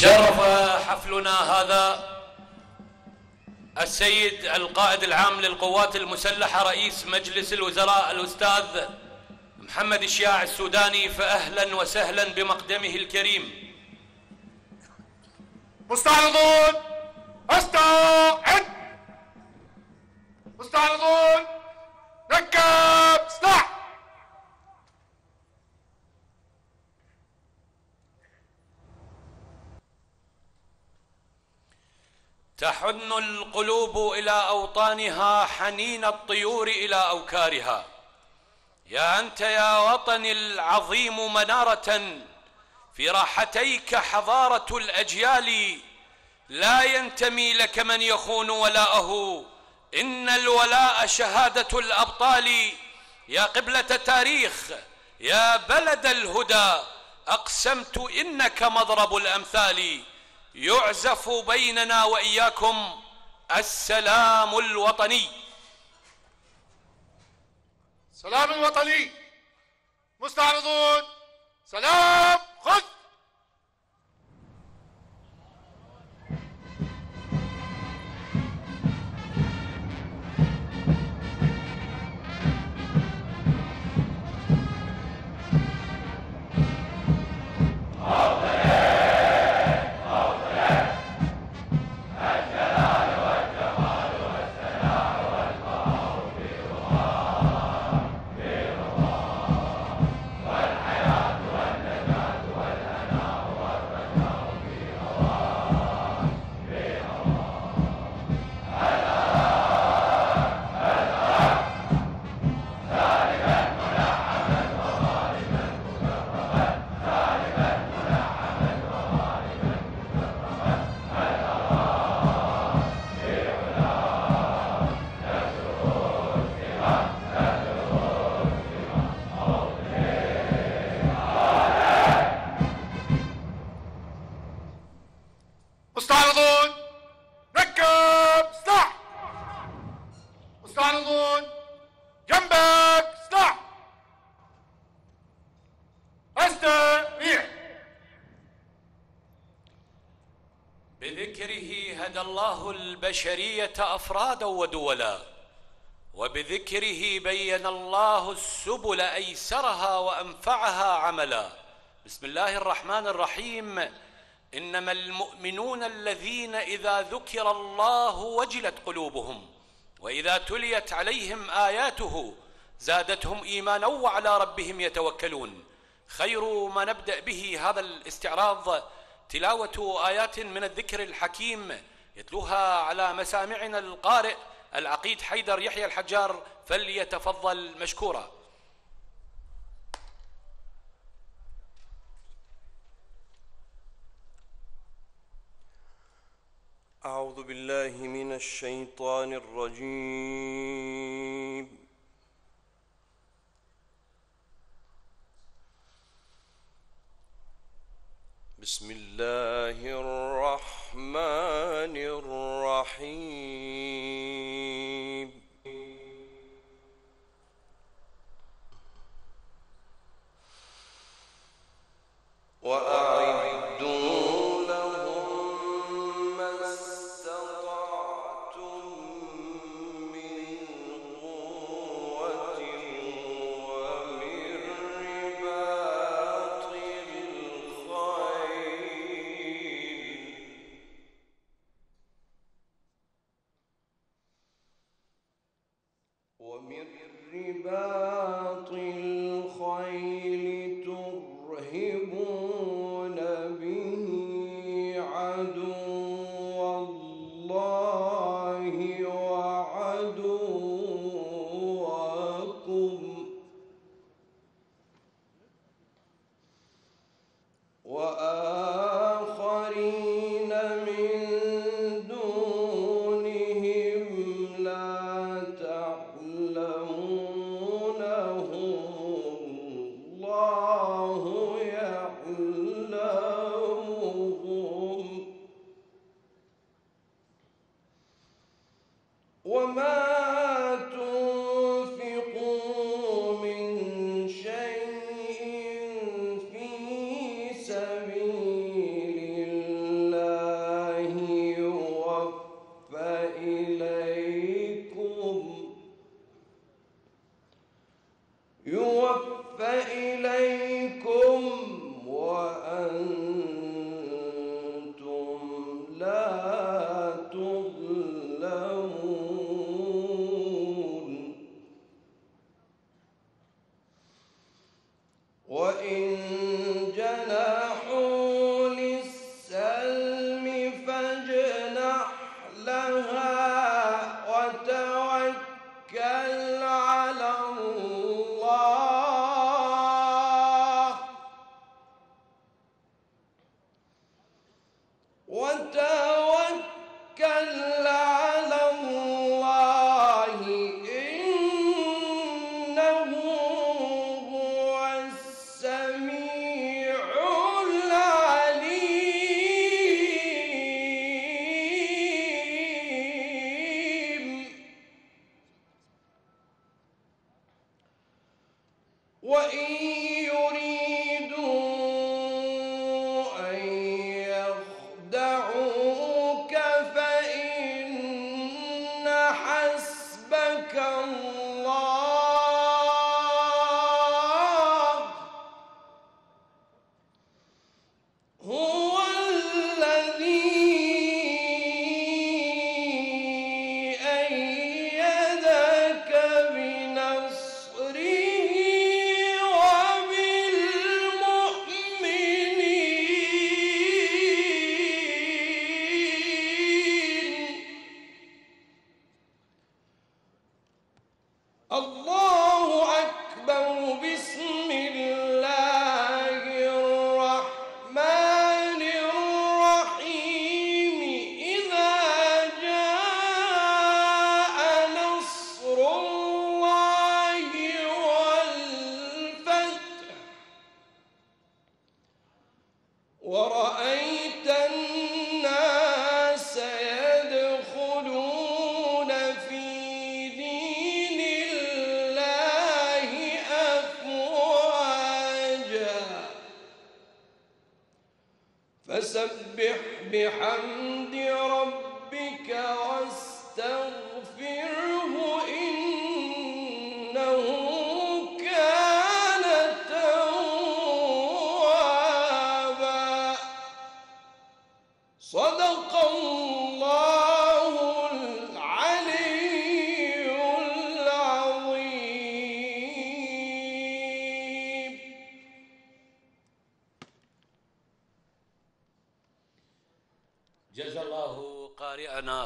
شرف حفلنا هذا السيد القائد العام للقوات المسلحة رئيس مجلس الوزراء الأستاذ محمد الشياع السوداني فأهلا وسهلا بمقدمه الكريم. مستعرضون أستعد! مستعرضون! ركب سلاح تحن القلوب إلى أوطانها حنين الطيور إلى أوكارها. يا أنت يا وطني العظيم منارة في راحتيك حضارة الأجيال. لا ينتمي لك من يخون ولاءه إن الولاء شهادة الأبطال. يا قبلة التاريخ يا بلد الهدى أقسمت إنك مضرب الأمثال. يعزف بيننا وإياكم السلام الوطني. سلام وطني. مستعرضون. سلام. خذ. الله البشرية أفرادا ودولا وبذكره بين الله السبل أيسرها وأنفعها عملا. بسم الله الرحمن الرحيم. إنما المؤمنون الذين إذا ذكر الله وجلت قلوبهم وإذا تليت عليهم آياته زادتهم إيمانا وعلى ربهم يتوكلون. خير ما نبدأ به هذا الاستعراض تلاوة آيات من الذكر الحكيم. يتلوها على مسامعنا القارئ العقيد حيدر يحيى الحجار فليتفضل مشكورا. أعوذ بالله من الشيطان الرجيم. بسم الله الرحمن الرحيم. وأعدوا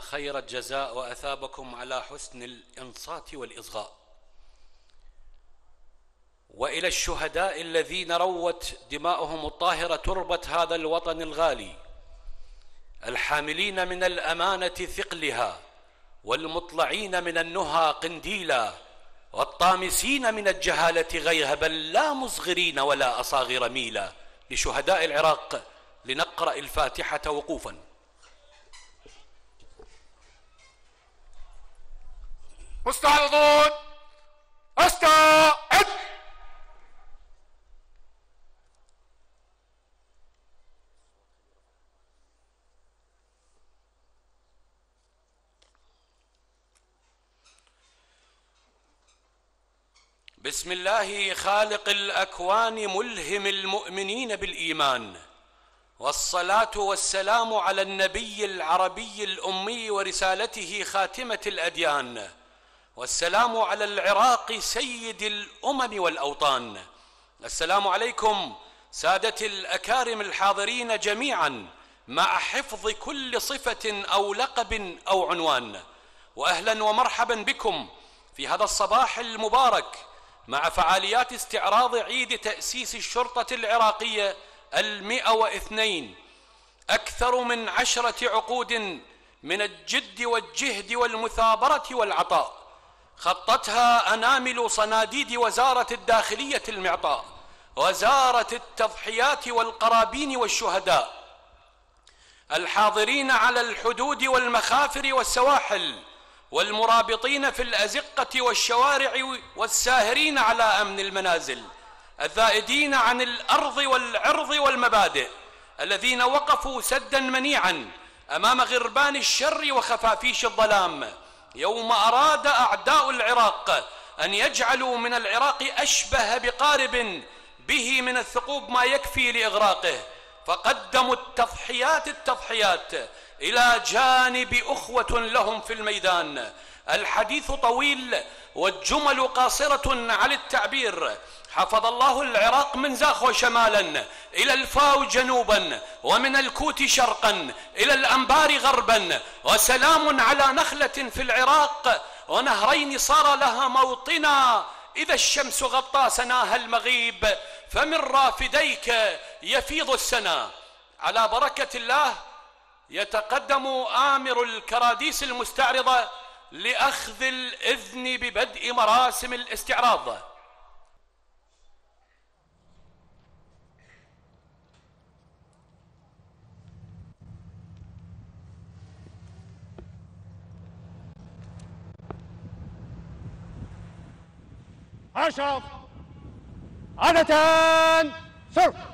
خير الجزاء وأثابكم على حسن الإنصات والإصغاء. وإلى الشهداء الذين روت دماؤهم الطاهرة تربه هذا الوطن الغالي الحاملين من الأمانة ثقلها والمطلعين من النهى قنديلا والطامسين من الجهالة غيها بل لا مصغرين ولا أصاغر ميلا. لشهداء العراق لنقرأ الفاتحة وقوفا مستعرضون استعد بسم الله خالق الأكوان ملهم المؤمنين بالإيمان والصلاة والسلام على النبي العربي الأمي ورسالته خاتمة الأديان والسلام على العراق سيد الأمم والأوطان. السلام عليكم سادة الأكارم الحاضرين جميعا مع حفظ كل صفة أو لقب أو عنوان. واهلا ومرحبا بكم في هذا الصباح المبارك مع فعاليات استعراض عيد تأسيس الشرطة العراقية المئة واثنين أكثر من عشرة عقود من الجد والجهد والمثابرة والعطاء خطتها أنامل صناديد وزارة الداخلية المعطاء وزارة التضحيات والقرابين والشهداء الحاضرين على الحدود والمخافر والسواحل والمرابطين في الأزقة والشوارع والساهرين على أمن المنازل الذائدين عن الأرض والعرض والمبادئ الذين وقفوا سدا منيعا أمام غربان الشر وخفافيش الظلام. يوم أراد أعداء العراق أن يجعلوا من العراق أشبه بقارب به من الثقوب ما يكفي لإغراقه فقدموا التضحيات التضحيات إلى جانب أخوة لهم في الميدان. الحديث طويل والجمل قاصرة على التعبير. حفظ الله العراق من زاخو شمالا إلى الفاو جنوبا ومن الكوت شرقا إلى الأنبار غربا. وسلام على نخلة في العراق ونهرين صار لها موطنا. إذا الشمس غطى سناها المغيب فمن رافديك يفيض السنا. على بركة الله يتقدم آمر الكراديس المستعرضة لأخذ الإذن ببدء مراسم الاستعراض. أشرف عادة سر.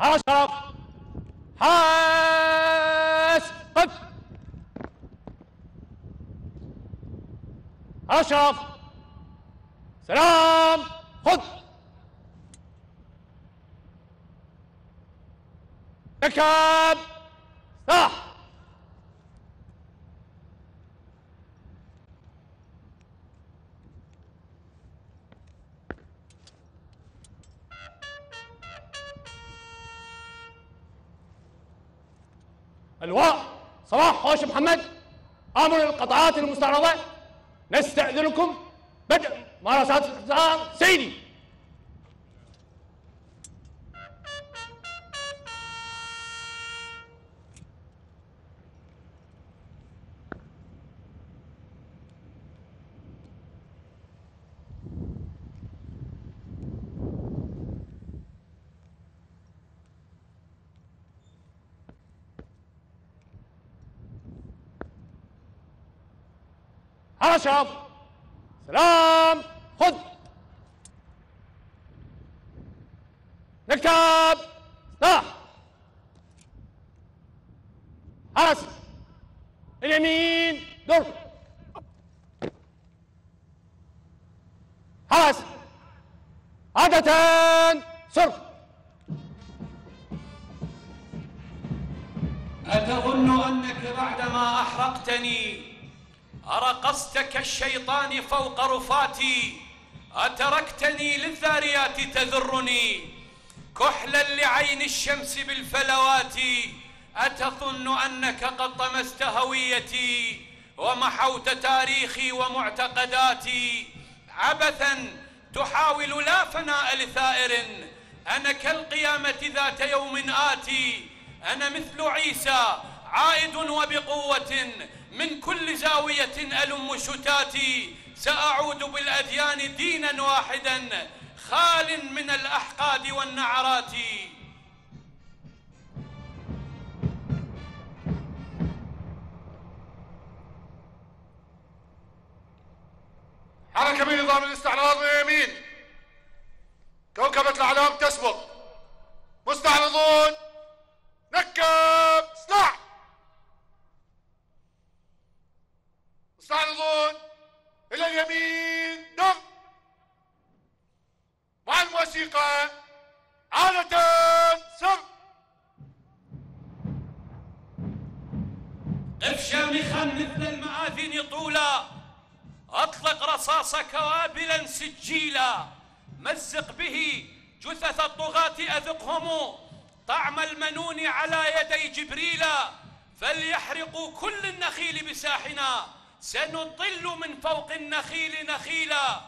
أشرف حاس قف. أشرف سلام. خذ. اركب صح اللواء صلاح خوش محمد آمر القطعات المستعرضة. نستأذنكم. بدء ممارسات الاختصار سيدي. على شرف سلام. خذ نكتب سلاح حرس اليمين. دور. حرس عادة. سر. أتظن أنك بعدما أحرقتني أرقصت كالشيطان فوق رفاتي أتركتني للذاريات تذرني. كحلا لعين الشمس بالفلوات أتظن أنك قد طمست هويتي ومحوت تاريخي ومعتقداتي. عبثا تحاول لا فناء لثائر أنا كالقيامة ذات يوم آتي. أنا مثل عيسى عائد وبقوة. من كل زاوية ألم شتاتي سأعود بالأديان دينا واحدا خال من الأحقاد والنعرات. حركة من نظام الاستعراض يمين. كوكبة الأعلام تسبق. مستعرضون. نكب. سلاح مستعرضون إلى اليمين دم مع الموسيقى عادة سر قف شامخا مثل المآذن طولا. أطلق رصاص كوابلا سجيلا. مزق به جثث الطغاة أذقهم. طعم المنون على يدي جبريلا. فليحرقوا كل النخيل بساحنا. سنطل من فوق النخيل نخيلا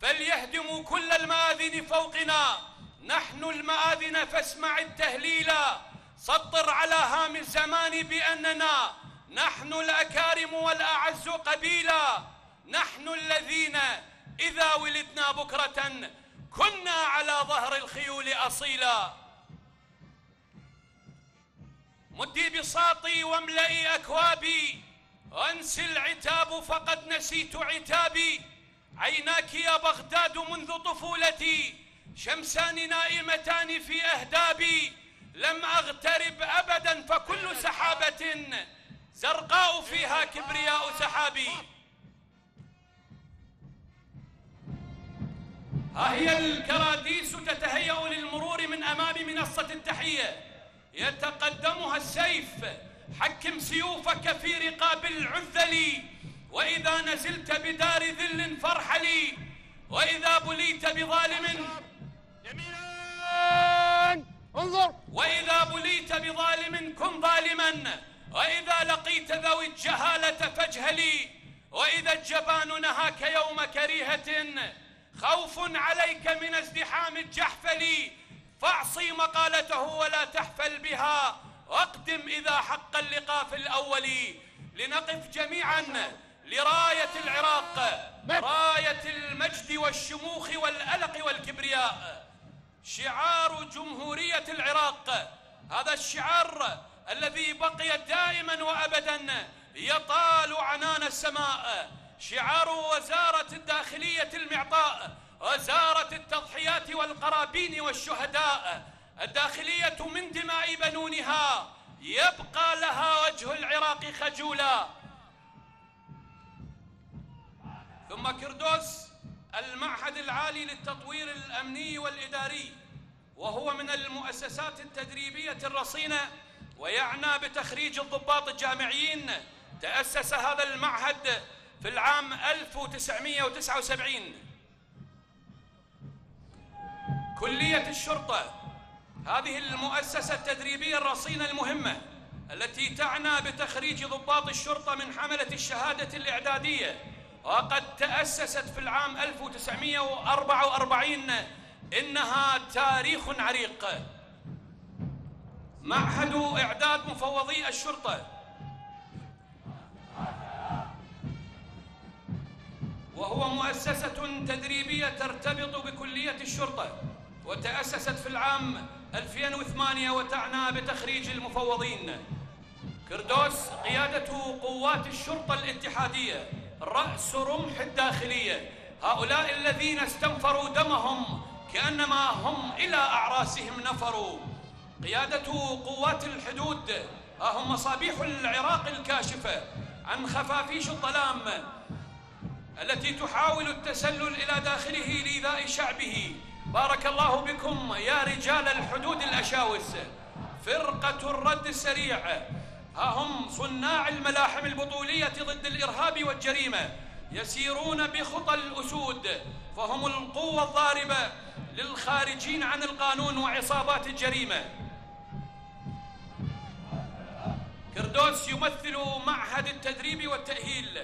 فليهدموا كل المآذن فوقنا. نحن المآذن فاسمع التهليلا سطر على هام الزمان بأننا. نحن الأكارم والأعز قبيلا. نحن الذين إذا ولدنا بكرة كنا على ظهر الخيول أصيلا. مدي بساطي واملئي أكوابي. وانسي العتاب فقد نسيت عتابي. عيناك يا بغداد منذ طفولتي. شمسان نائمتان في أهدابي. لم أغترب أبدا فكل سحابة. زرقاء فيها كبرياء سحابي. ها هي الكراديس تتهيأ للمرور من أمام منصة التحية. يتقدمها السيف. حكم سيوفك في رقاب العذل وإذا نزلت بدار ذل فارحلي وإذا بليت بظالم يمينا انظر. وإذا بليت بظالم كن ظالما وإذا لقيت ذوي الجهالة فاجهلي وإذا الجبان نهاك يوم كريهة خوف عليك من ازدحام الجحفل فاعصي مقالته ولا تحفل بها. واقدم إذا حق اللقاء في الأول لنقف جميعا لراية العراق راية المجد والشموخ والألق والكبرياء. شعار جمهورية العراق هذا الشعار الذي بقي دائما وأبدا يطال عنان السماء. شعار وزارة الداخلية المعطاء وزارة التضحيات والقرابين والشهداء. الداخلية من دماء بنونها يبقى لها وجه العراق خجولا. ثم كردوس المعهد العالي للتطوير الأمني والإداري وهو من المؤسسات التدريبية الرصينة ويعنى بتخريج الضباط الجامعيين. تأسس هذا المعهد في العام 1979 كلية الشرطة هذه المؤسسة التدريبية الرصينة المهمة التي تعنى بتخريج ضباط الشرطة من حملة الشهادة الإعدادية. وقد تأسست في العام 1944 إنها تاريخ عريق. معهد إعداد مفوضي الشرطة. وهو مؤسسة تدريبية ترتبط بكلية الشرطة. وتأسست في العام 2008 وتعنى بتخريج المفوضين. كردوس قيادة قوات الشرطة الاتحادية رأس رمح الداخلية. هؤلاء الذين استنفروا دمهم كأنما هم إلى أعراسهم نفروا. قيادة قوات الحدود هم مصابيح العراق الكاشفة عن خفافيش الظلام التي تحاول التسلل إلى داخله لإيذاء شعبه. بارك الله بكم يا رجال الحدود الأشاوس. فرقة الرد السريع. ها هم صناع الملاحم البطولية ضد الإرهاب والجريمة. يسيرون بخطى الأسود. فهم القوة الضاربة للخارجين عن القانون وعصابات الجريمة. كردوس يمثل معهد التدريب والتأهيل.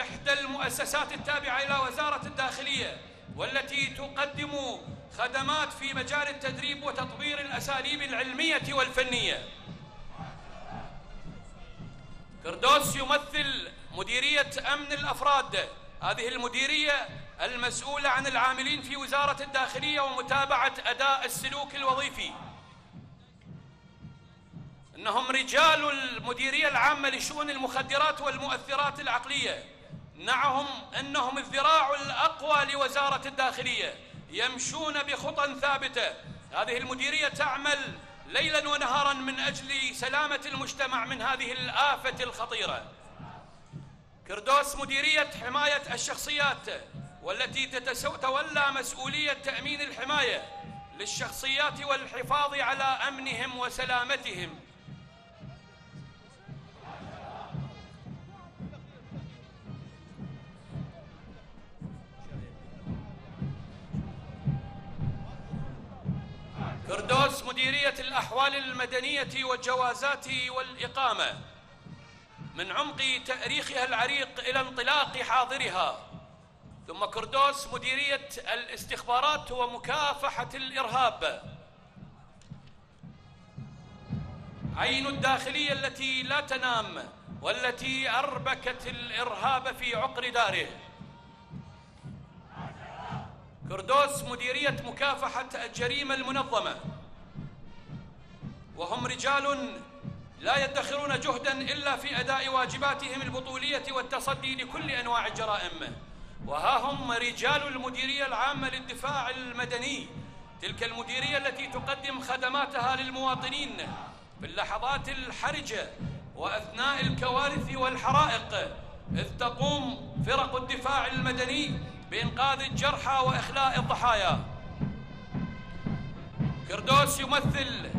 إحدى المؤسسات التابعة إلى وزارة الداخلية. والتي تقدم خدمات في مجال التدريب وتطوير الأساليب العلمية والفنية. كردوس يمثل مديرية أمن الأفراد. هذه المديرية المسؤولة عن العاملين في وزارة الداخلية ومتابعة أداء السلوك الوظيفي. إنهم رجال المديرية العامة لشؤون المخدرات والمؤثرات العقلية. نعهم أنهم الذراع الأقوى لوزارة الداخلية يمشون بخطى ثابتة. هذه المديرية تعمل ليلا ونهارا من أجل سلامة المجتمع من هذه الآفة الخطيرة. كردوس مديرية حماية الشخصيات والتي تتولى مسؤولية تأمين الحماية للشخصيات والحفاظ على أمنهم وسلامتهم. كردوس مديرية الأحوال المدنية والجوازات والإقامة. من عمق تأريخها العريق إلى انطلاق حاضرها. ثم كردوس مديرية الاستخبارات ومكافحة الإرهاب. عين الداخلية التي لا تنام والتي أربكت الإرهاب في عقر داره. كردوس مديرية مكافحة الجريمة المنظمة. وهم رجال لا يدخرون جهدا إلا في أداء واجباتهم البطولية والتصدي لكل أنواع الجرائم. وها هم رجال المديرية العامة للدفاع المدني. تلك المديرية التي تقدم خدماتها للمواطنين في اللحظات الحرجة وأثناء الكوارث والحرائق. إذ تقوم فرق الدفاع المدني بإنقاذ الجرحى وإخلاء الضحايا. كردوس يمثل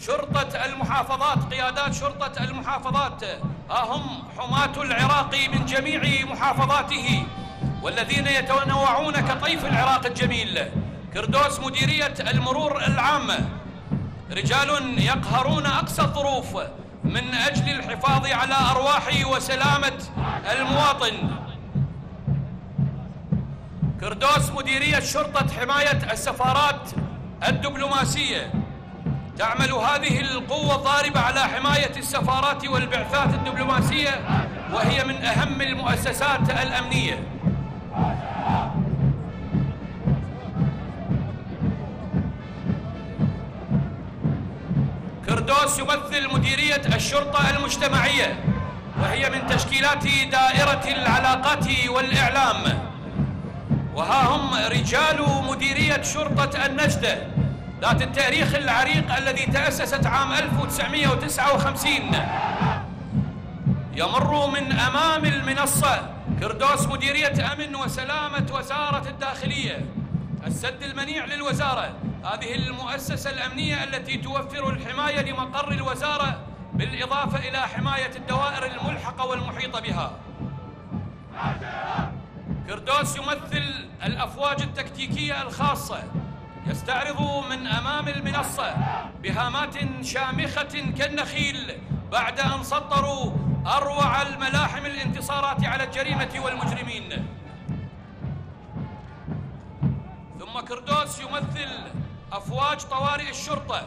شرطة المحافظات قيادات شرطة المحافظات. ها هم حماة العراق من جميع محافظاته والذين يتنوعون كطيف العراق الجميل. كردوس مديرية المرور العامة رجال يقهرون أقصى الظروف من أجل الحفاظ على أرواح وسلامة المواطن. كردوس مديرية شرطة حماية السفارات الدبلوماسية. تعمل هذه القوة الضاربة على حماية السفارات والبعثات الدبلوماسية وهي من أهم المؤسسات الأمنية. كردوس يمثل مديرية الشرطة المجتمعية وهي من تشكيلات دائرة العلاقات والإعلام. وها هم رجال مديرية شرطة النجدة ذات التاريخ العريق الذي تأسست عام 1959 يمر من أمام المنصة كردوس مديرية أمن وسلامة وزارة الداخلية. السد المنيع للوزارة. هذه المؤسسة الأمنية التي توفر الحماية لمقر الوزارة بالإضافة إلى حماية الدوائر الملحقة والمحيطة بها. كردوس يمثل الأفواج التكتيكية الخاصة يستعرض من أمام المنصة بهامات شامخة كالنخيل بعد أن سطروا أروع الملاحم الانتصارات على الجريمة والمجرمين. ثم كردوس يمثل أفواج طوارئ الشرطة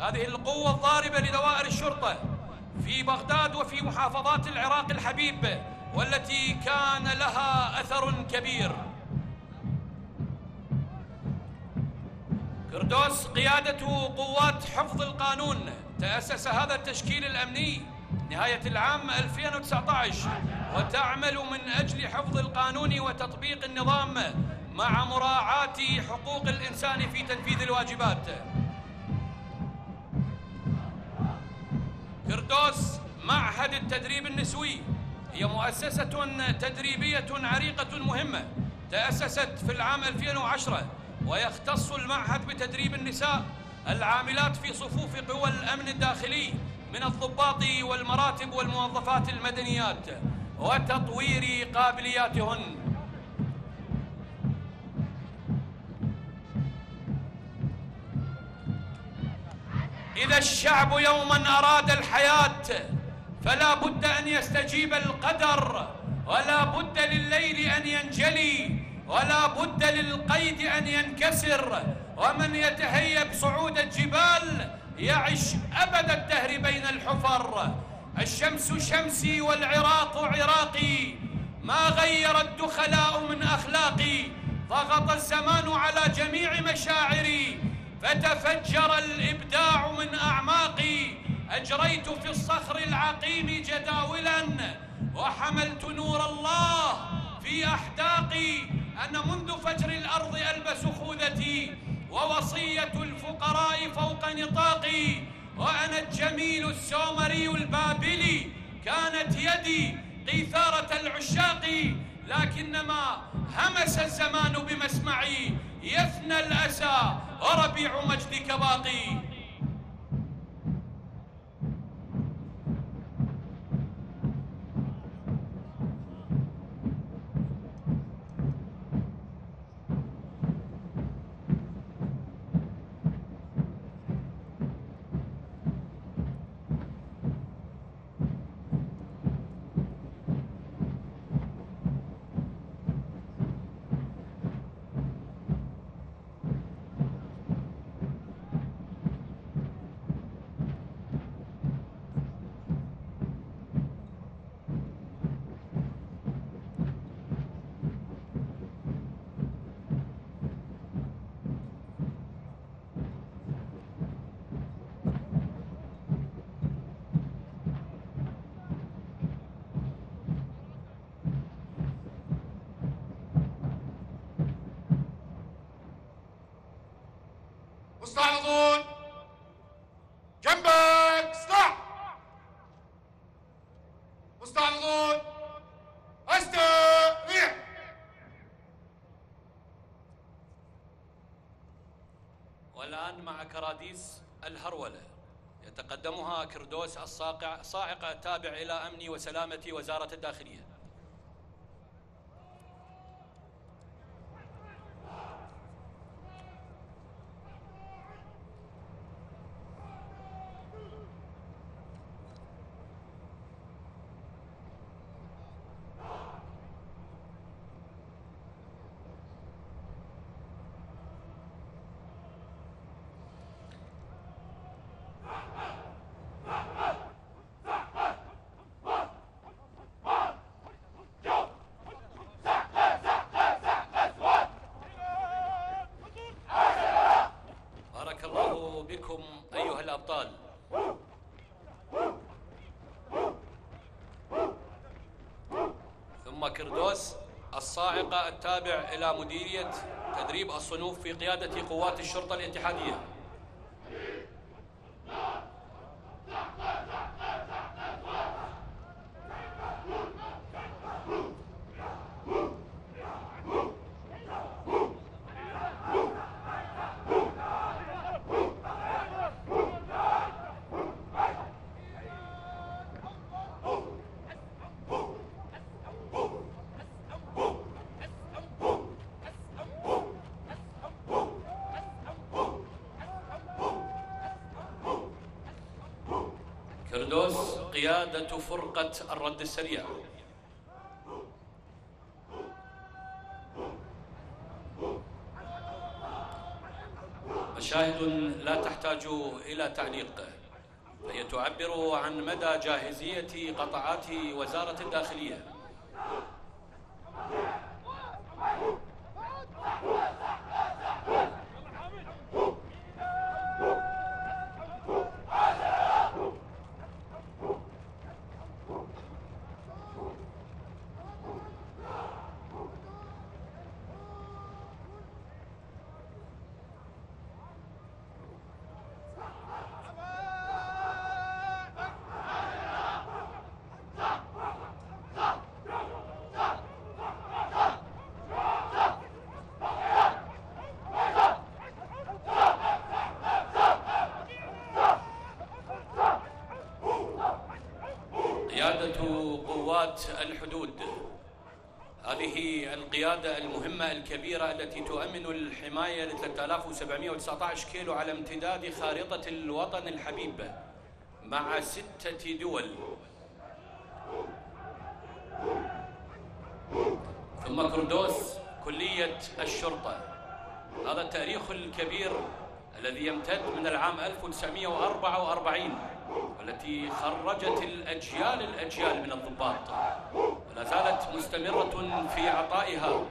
هذه القوة الضاربة لدوائر الشرطة في بغداد وفي محافظات العراق الحبيب والتي كان لها أثر كبير. كردوس قيادة قوات حفظ القانون تأسس هذا التشكيل الأمني نهاية العام 2019 وتعمل من أجل حفظ القانون وتطبيق النظام مع مراعاة حقوق الإنسان في تنفيذ الواجبات. كردوس معهد التدريب النسوي هي مؤسسة تدريبية عريقة مهمة تأسست في العام 2010 ويختص المعهد بتدريب النساء العاملات في صفوف قوى الأمن الداخلي من الضباط والمراتب والموظفات المدنيات وتطوير قابلياتهن. إذا الشعب يوما أراد الحياة فلا بد أن يستجيب القدر ولا بد لليل أن ينجلي ولا بد للقيد أن ينكسر. ومن يتهيب صعود الجبال يعش أبد الدهر بين الحفر. الشمس شمسي والعراق عراقي ما غير الدخلاء من أخلاقي. ضغط الزمان على جميع مشاعري فتفجر الإبداع من أعماقي. أجريت في الصخر العقيم جداولا وحملت نور الله في أحداقي أنا منذ فجر الأرض ألبس خوذتي ووصية الفقراء فوق نطاقي وأنا الجميل السومري البابلي كانت يدي قيثارة العشاق لكنما همس الزمان بمسمعي يفنى الأسى وربيع مجدك باقي مستعرضون جنبك سلاح مستعرضون استريح والآن مع كراديس الهرولة. يتقدمها كردوس الصاقع صاعقة تابع إلى أمن وسلامة وزارة الداخلية بارك الله بكم أيها الأبطال كردوس الصاعقة التابع إلى مديرية تدريب الصنوف في قيادة قوات الشرطة الاتحادية كردوس قيادة فرقة الرد السريع. مشاهد لا تحتاج إلى تعليق. فهي تعبر عن مدى جاهزية قطعات وزارة الداخلية ضباط الحدود هذه القيادة المهمة الكبيرة التي تؤمن الحماية ل 3719 كيلو على امتداد خارطة الوطن الحبيب مع ستة دول. ثم كردوس كلية الشرطة. هذا التاريخ الكبير الذي يمتد من العام 1944 والتي خرجت الأجيال الأجيال من الضباط. ولا زالت مستمرة في عطائها.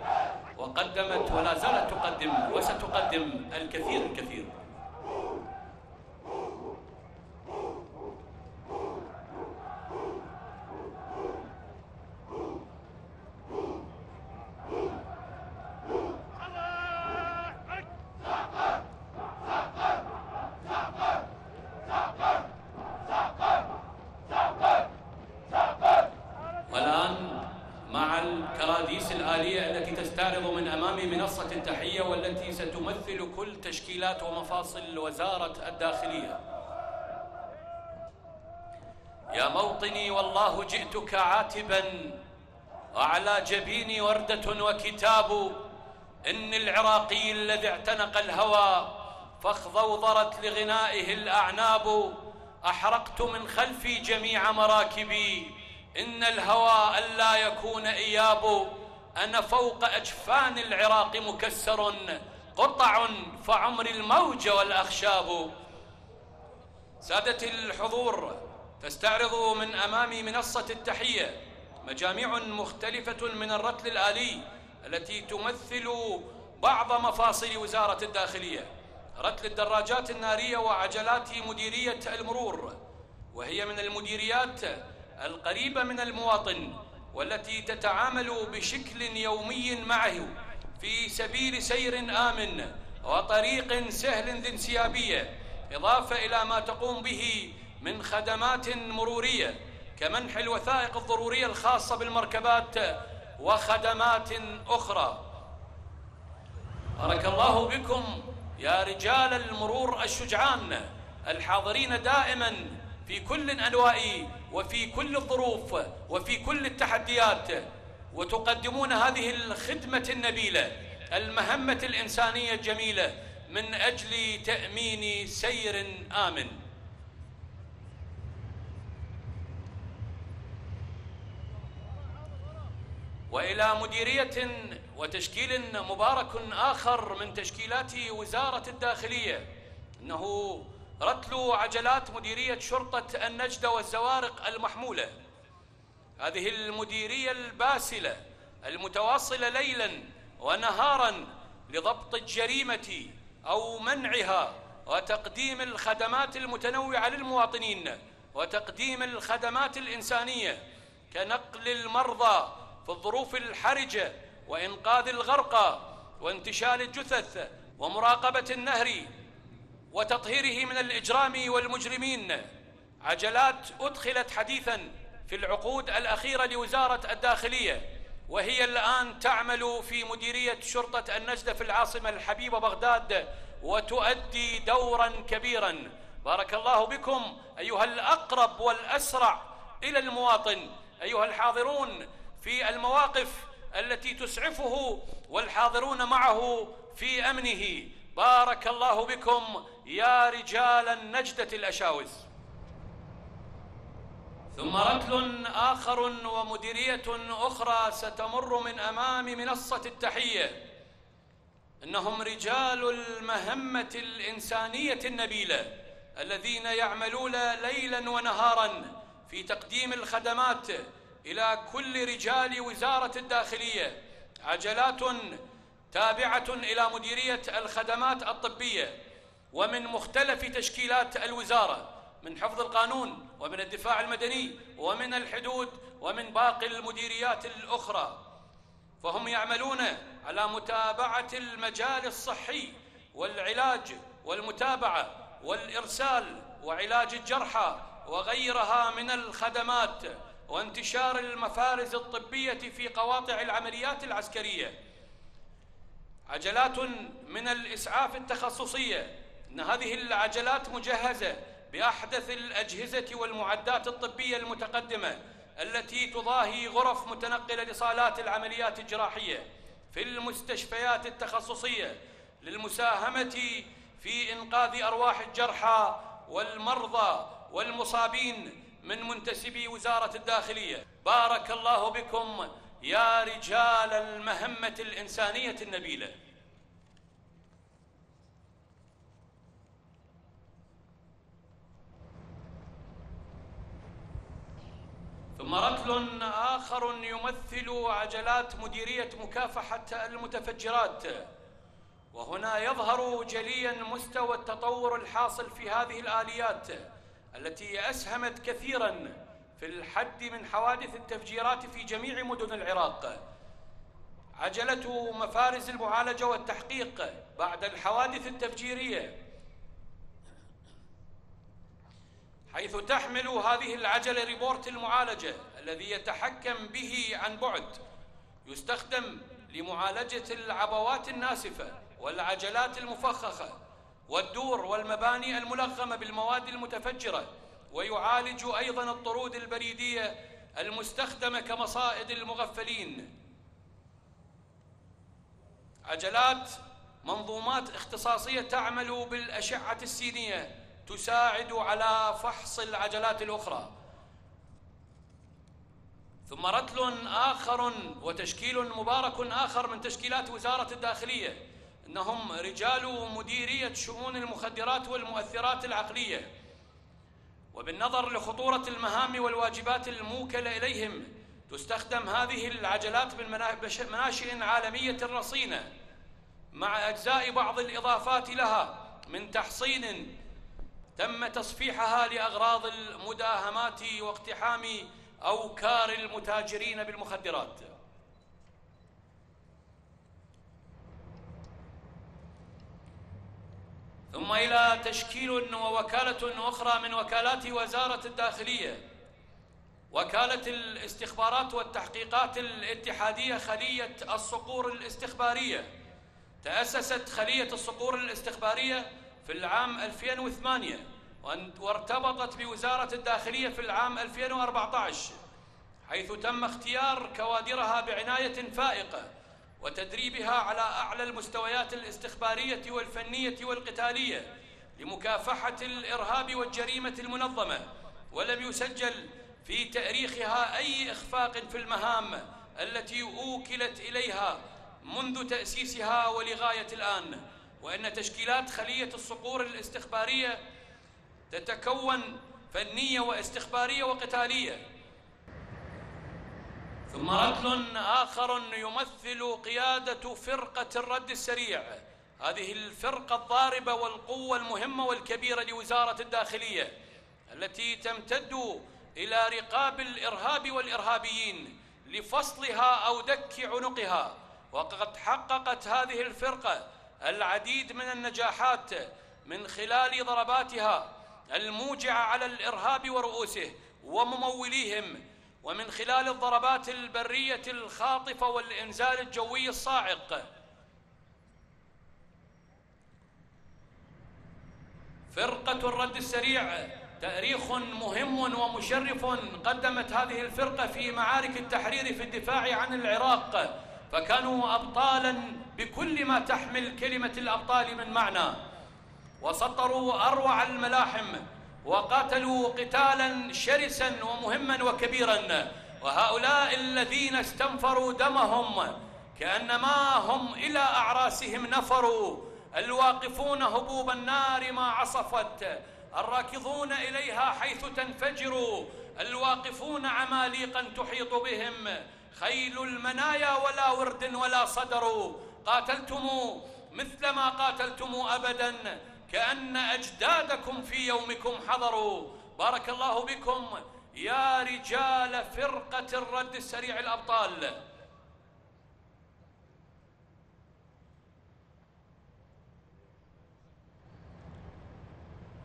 وقدمت ولا زالت تقدم وستقدم الكثير الكثير تشكيلات ومفاصل وزارة الداخلية يا موطني جئتك عاتبا وعلى جبيني وردة وكتاب إن العراقي الذي اعتنق الهوى فاخضوضرت لغنائه الأعناب. أحرقت من خلفي جميع مراكبي إن الهوى ألا يكون إياب. أنا فوق أجفان العراق مكسر قطع فعمر الموج والأخشاب. سادة الحضور تستعرض من أمام منصة التحية مجاميع مختلفة من الرتل الآلي التي تمثل بعض مفاصل وزارة الداخلية رتل الدراجات النارية وعجلات مديرية المرور وهي من المديريات القريبة من المواطن والتي تتعامل بشكل يومي معه في سبيل سير آمن وطريق سهل ذي انسيابية إضافة إلى ما تقوم به من خدمات مرورية كمنح الوثائق الضرورية الخاصة بالمركبات وخدمات أخرى. بارك الله بكم يا رجال المرور الشجعان الحاضرين دائما في كل الأنواع وفي كل الظروف وفي كل التحديات وتقدمون هذه الخدمة النبيلة المهمة الإنسانية الجميلة من أجل تأمين سير آمن. وإلى مديرية وتشكيل مبارك آخر من تشكيلات وزارة الداخلية إنه رتل عجلات مديرية شرطة النجدة والزوارق المحمولة. هذه المديرية الباسلة المتواصلة ليلا ونهارا لضبط الجريمة أو منعها وتقديم الخدمات المتنوعة للمواطنين وتقديم الخدمات الإنسانية كنقل المرضى في الظروف الحرجة وإنقاذ الغرقى وانتشال الجثث ومراقبة النهر وتطهيره من الإجرام والمجرمين عجلات أدخلت حديثا في العقود الأخيرة لوزارة الداخلية وهي الآن تعمل في مديرية شرطة النجدة في العاصمة الحبيبة بغداد وتؤدي دورا كبيرا. بارك الله بكم أيها الأقرب والأسرع إلى المواطن. أيها الحاضرون في المواقف التي تسعفه والحاضرون معه في أمنه. بارك الله بكم يا رجال النجدة الأشاوز ثم ركل آخر ومديرية أخرى ستمر من أمام منصة التحية. إنهم رجال المهمة الإنسانية النبيلة الذين يعملون ليلا ونهارا في تقديم الخدمات إلى كل رجال وزارة الداخلية عجلات تابعة إلى مديرية الخدمات الطبية ومن مختلف تشكيلات الوزارة من حفظ القانون ومن الدفاع المدني ومن الحدود ومن باقي المديريات الأخرى. فهم يعملون على متابعة المجال الصحي والعلاج والمتابعة والإرسال وعلاج الجرحى وغيرها من الخدمات. وانتشار المفارز الطبية في قواطع العمليات العسكرية. عجلات من الإسعاف التخصصية. إن هذه العجلات مجهزة بأحدث الأجهزة والمعدات الطبية المتقدمة التي تضاهي غرف متنقلة لصالات العمليات الجراحية في المستشفيات التخصصية للمساهمة في إنقاذ أرواح الجرحى والمرضى والمصابين من منتسبي وزارة الداخلية. بارك الله بكم يا رجال المهمة الإنسانية النبيلة. ثم رتل آخر يمثل عجلات مديرية مكافحة المتفجرات. وهنا يظهر جليا مستوى التطور الحاصل في هذه الآليات. التي أسهمت كثيرا في الحد من حوادث التفجيرات في جميع مدن العراق. عجلة مفارز المعالجة والتحقيق بعد الحوادث التفجيرية حيث تحمل هذه العجلة ريبورت المعالجة الذي يتحكم به عن بعد يستخدم لمعالجة العبوات الناسفة والعجلات المفخخة والدور والمباني الملغمة بالمواد المتفجرة ويعالج أيضا الطرود البريدية المستخدمة كمصائد المغفلين. عجلات منظومات اختصاصية تعمل بالأشعة السينية تساعد على فحص العجلات الأخرى. ثم رتل آخر وتشكيل مبارك آخر من تشكيلات وزارة الداخلية. إنهم رجال مديرية شؤون المخدرات والمؤثرات العقلية. وبالنظر لخطورة المهام والواجبات الموكلة إليهم تستخدم هذه العجلات بمناشئ عالمية رصينة مع أجزاء بعض الإضافات لها من تحصين تم تصفيحها لأغراض المداهمات واقتحام أوكار المتاجرين بالمخدرات. ثم إلى تشكيل ووكالة أخرى من وكالات وزارة الداخلية. وكالة الاستخبارات والتحقيقات الاتحادية خلية الصقور الاستخبارية. تأسست خلية الصقور الاستخبارية في العام 2008 وارتبطت بوزارة الداخلية في العام 2014 حيث تم اختيار كوادرها بعناية فائقة. وتدريبها على أعلى المستويات الاستخبارية والفنية والقتالية لمكافحة الإرهاب والجريمة المنظمة ولم يسجل في تأريخها أي إخفاق في المهام التي أوكلت إليها منذ تأسيسها ولغاية الآن. وأن تشكيلات خلية الصقور الاستخبارية تتكون فنية واستخبارية وقتالية ثم رجل آخر يمثل قيادة فرقة الرد السريع. هذه الفرقة الضاربة والقوة المهمة والكبيرة لوزارة الداخلية التي تمتد إلى رقاب الإرهاب والإرهابيين لفصلها أو دك عنقها. وقد حققت هذه الفرقة العديد من النجاحات من خلال ضرباتها الموجعة على الإرهاب ورؤوسه ومموليهم ومن خلال الضربات البرية الخاطفة والإنزال الجوي الصاعق. فرقة الرد السريع تأريخ مهم ومشرف قدمت هذه الفرقة في معارك التحرير في الدفاع عن العراق فكانوا أبطالا بكل ما تحمل كلمة الأبطال من معنى. وسطروا أروع الملاحم وقاتلوا قتالا شرسا ومهما وكبيرا. وهؤلاء الذين استنفروا دمهم كأنما هم إلى أعراسهم نفروا. الواقفون هبوب النار ما عصفت الراكضون إليها حيث تنفجر الواقفون عماليقا تحيط بهم. خيل المنايا ولا ورد ولا صدر. قاتلتم مثل ما قاتلتم أبدا. كأن أجدادكم في يومكم حضروا. بارك الله بكم. يا رجال فرقة الرد السريع الأبطال.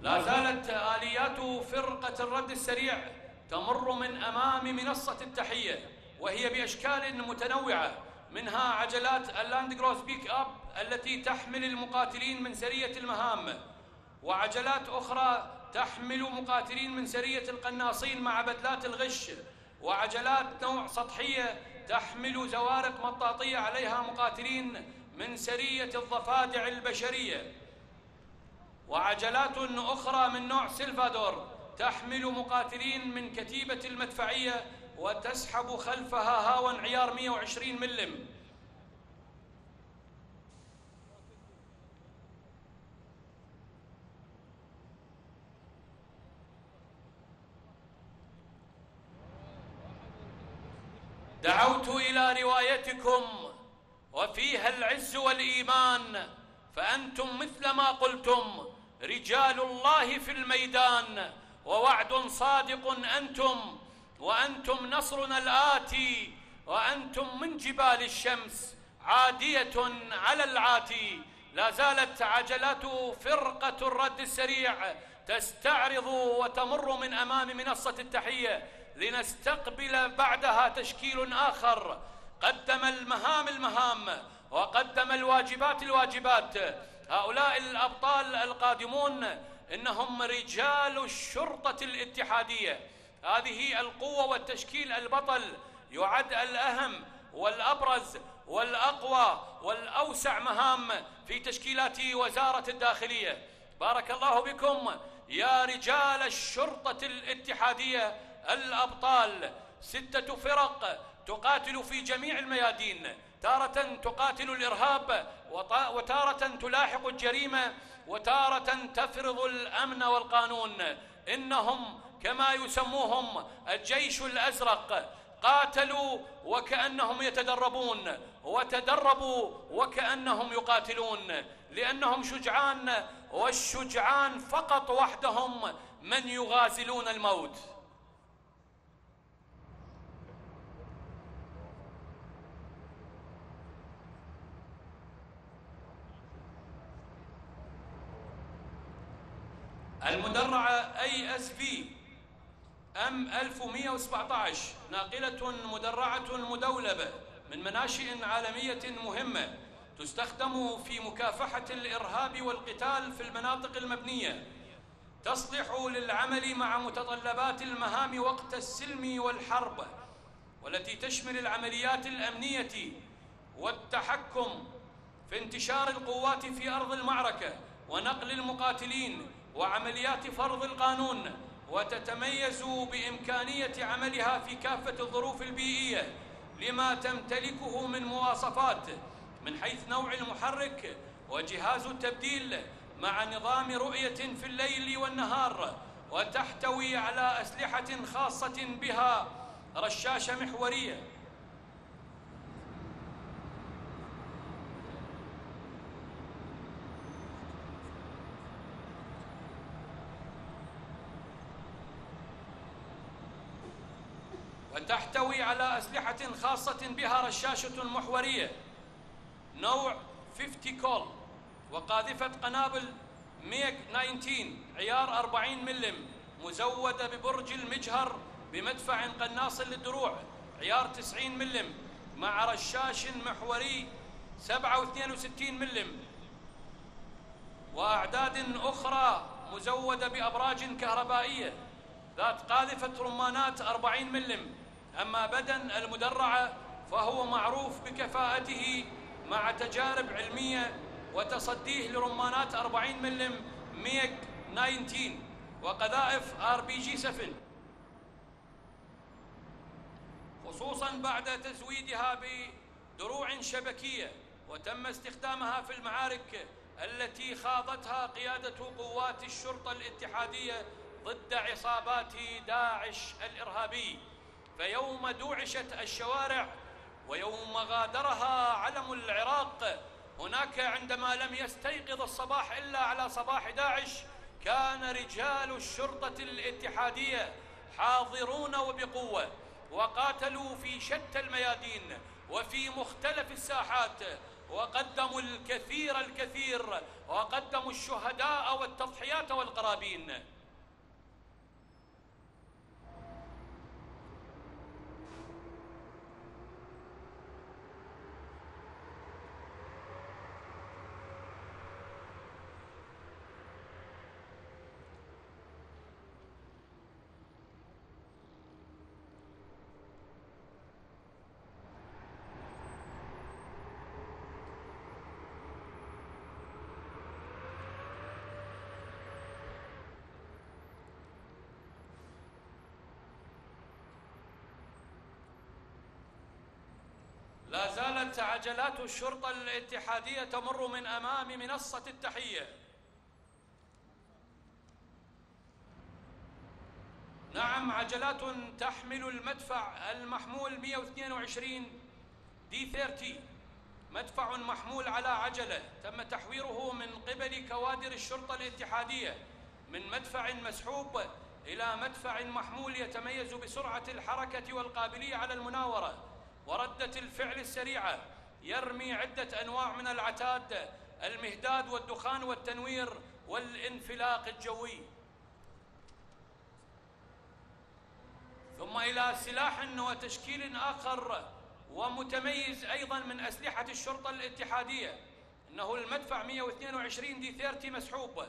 لا زالت آليات فرقة الرد السريع تمر من أمام منصة التحية وهي بأشكال متنوعة منها عجلات ال Land Cruiser pick up التي تحمل المقاتلين من سرية المهام وعجلات أخرى تحمل مقاتلين من سرية القناصين مع بدلات الغش وعجلات نوع سطحية تحمل زوارق مطاطية عليها مقاتلين من سرية الضفادع البشرية. وعجلات أخرى من نوع سلفادور تحمل مقاتلين من كتيبة المدفعية وتسحب خلفها هاون عيار 120 ملم دعوت إلى روايتكم وفيها العز والإيمان فأنتم مثل ما قلتم رجال الله في الميدان ووعد صادق أنتم وأنتم نصرنا الآتي وأنتم من جبال الشمس عادية على العاتي. لا زالت عجلات فرقة الرد السريع تستعرض وتمر من أمام منصة التحية لنستقبل بعدها تشكيل آخر. قدم المهام المهام وقدم الواجبات الواجبات. هؤلاء الأبطال القادمون إنهم رجال الشرطة الاتحادية. هذه القوة والتشكيل البطل يعد الأهم والأبرز والأقوى والأوسع مهام في تشكيلات وزارة الداخلية. بارك الله بكم يا رجال الشرطة الاتحادية الأبطال. ستة فرق تقاتل في جميع الميادين. تارة تقاتل الإرهاب وتارة تلاحق الجريمة وتارة تفرض الأمن والقانون. إنهم كما يسموهم الجيش الأزرق. قاتلوا وكأنهم يتدربون وتدربوا وكأنهم يقاتلون. لأنهم شجعان والشجعان فقط وحدهم من يغازلون الموت. المدرعة أي اس في ام 1117 ناقلة مدرعة مدولبة من مناشئ عالمية مهمة تستخدم في مكافحة الإرهاب والقتال في المناطق المبنية. تصلح للعمل مع متطلبات المهام وقت السلم والحرب والتي تشمل العمليات الأمنية والتحكم في انتشار القوات في أرض المعركة ونقل المقاتلين وعمليات فرض القانون وتتميز بإمكانية عملها في كافة الظروف البيئية لما تمتلكه من مواصفات من حيث نوع المحرك وجهاز التبديل مع نظام رؤية في الليل والنهار وتحتوي على أسلحة خاصة بها رشاشة محورية. وتحتوي على أسلحة خاصة بها رشاشة محورية. نوع 50 كول وقاذفة قنابل ميك 19 عيار 40 ملم مزودة ببرج المجهر بمدفع قناص للدروع عيار 90 ملم مع رشاش محوري 67 ملم. وأعداد أخرى مزودة بأبراج كهربائية ذات قاذفة رمانات 40 ملم أما بدن المدرعة فهو معروف بكفاءته مع تجارب علمية وتصديه لرمانات 40 ملم مارك 19 وقذائف آر بي جي 7 خصوصا بعد تزويدها بدروع شبكية وتم استخدامها في المعارك التي خاضتها قيادة قوات الشرطة الاتحادية ضد عصابات داعش الإرهابي. فيوم دوعشت الشوارع ويوم غادرها علم العراق. هناك عندما لم يستيقظ الصباح إلا على صباح داعش كان رجال الشرطة الاتحادية حاضرون وبقوة وقاتلوا في شتى الميادين وفي مختلف الساحات وقدموا الكثير الكثير وقدموا الشهداء والتضحيات والقرابين. لا زالت عجلات الشرطة الاتحادية تمر من أمام منصة التحية. نعم عجلات تحمل المدفع المحمول 122 دي 30 مدفع محمول على عجلة. تم تحويره من قبل كوادر الشرطة الاتحادية من مدفع مسحوب إلى مدفع محمول يتميز بسرعة الحركة والقابلية على المناورة. وردة الفعل السريعة يرمي عدة أنواع من العتاد المهداد والدخان والتنوير والانفلاق الجوي. ثم إلى سلاح وتشكيل آخر ومتميز أيضا من أسلحة الشرطة الاتحادية إنه المدفع 122 دي 30 مسحوب.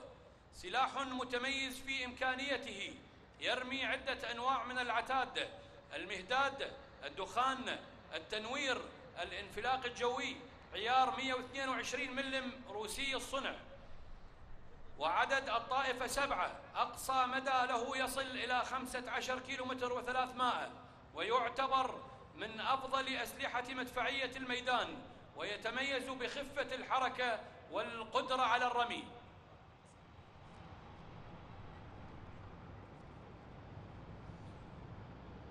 سلاح متميز في إمكانيته يرمي عدة أنواع من العتاد المهداد الدخان التنوير الانفلاق الجوي عيار 122 ملم روسي الصنع. وعدد الطائفة سبعة أقصى مدى له يصل إلى خمسة عشر كيلو متر وثلاثمائة ويعتبر من أفضل أسلحة مدفعية الميدان ويتميز بخفة الحركة والقدرة على الرمي.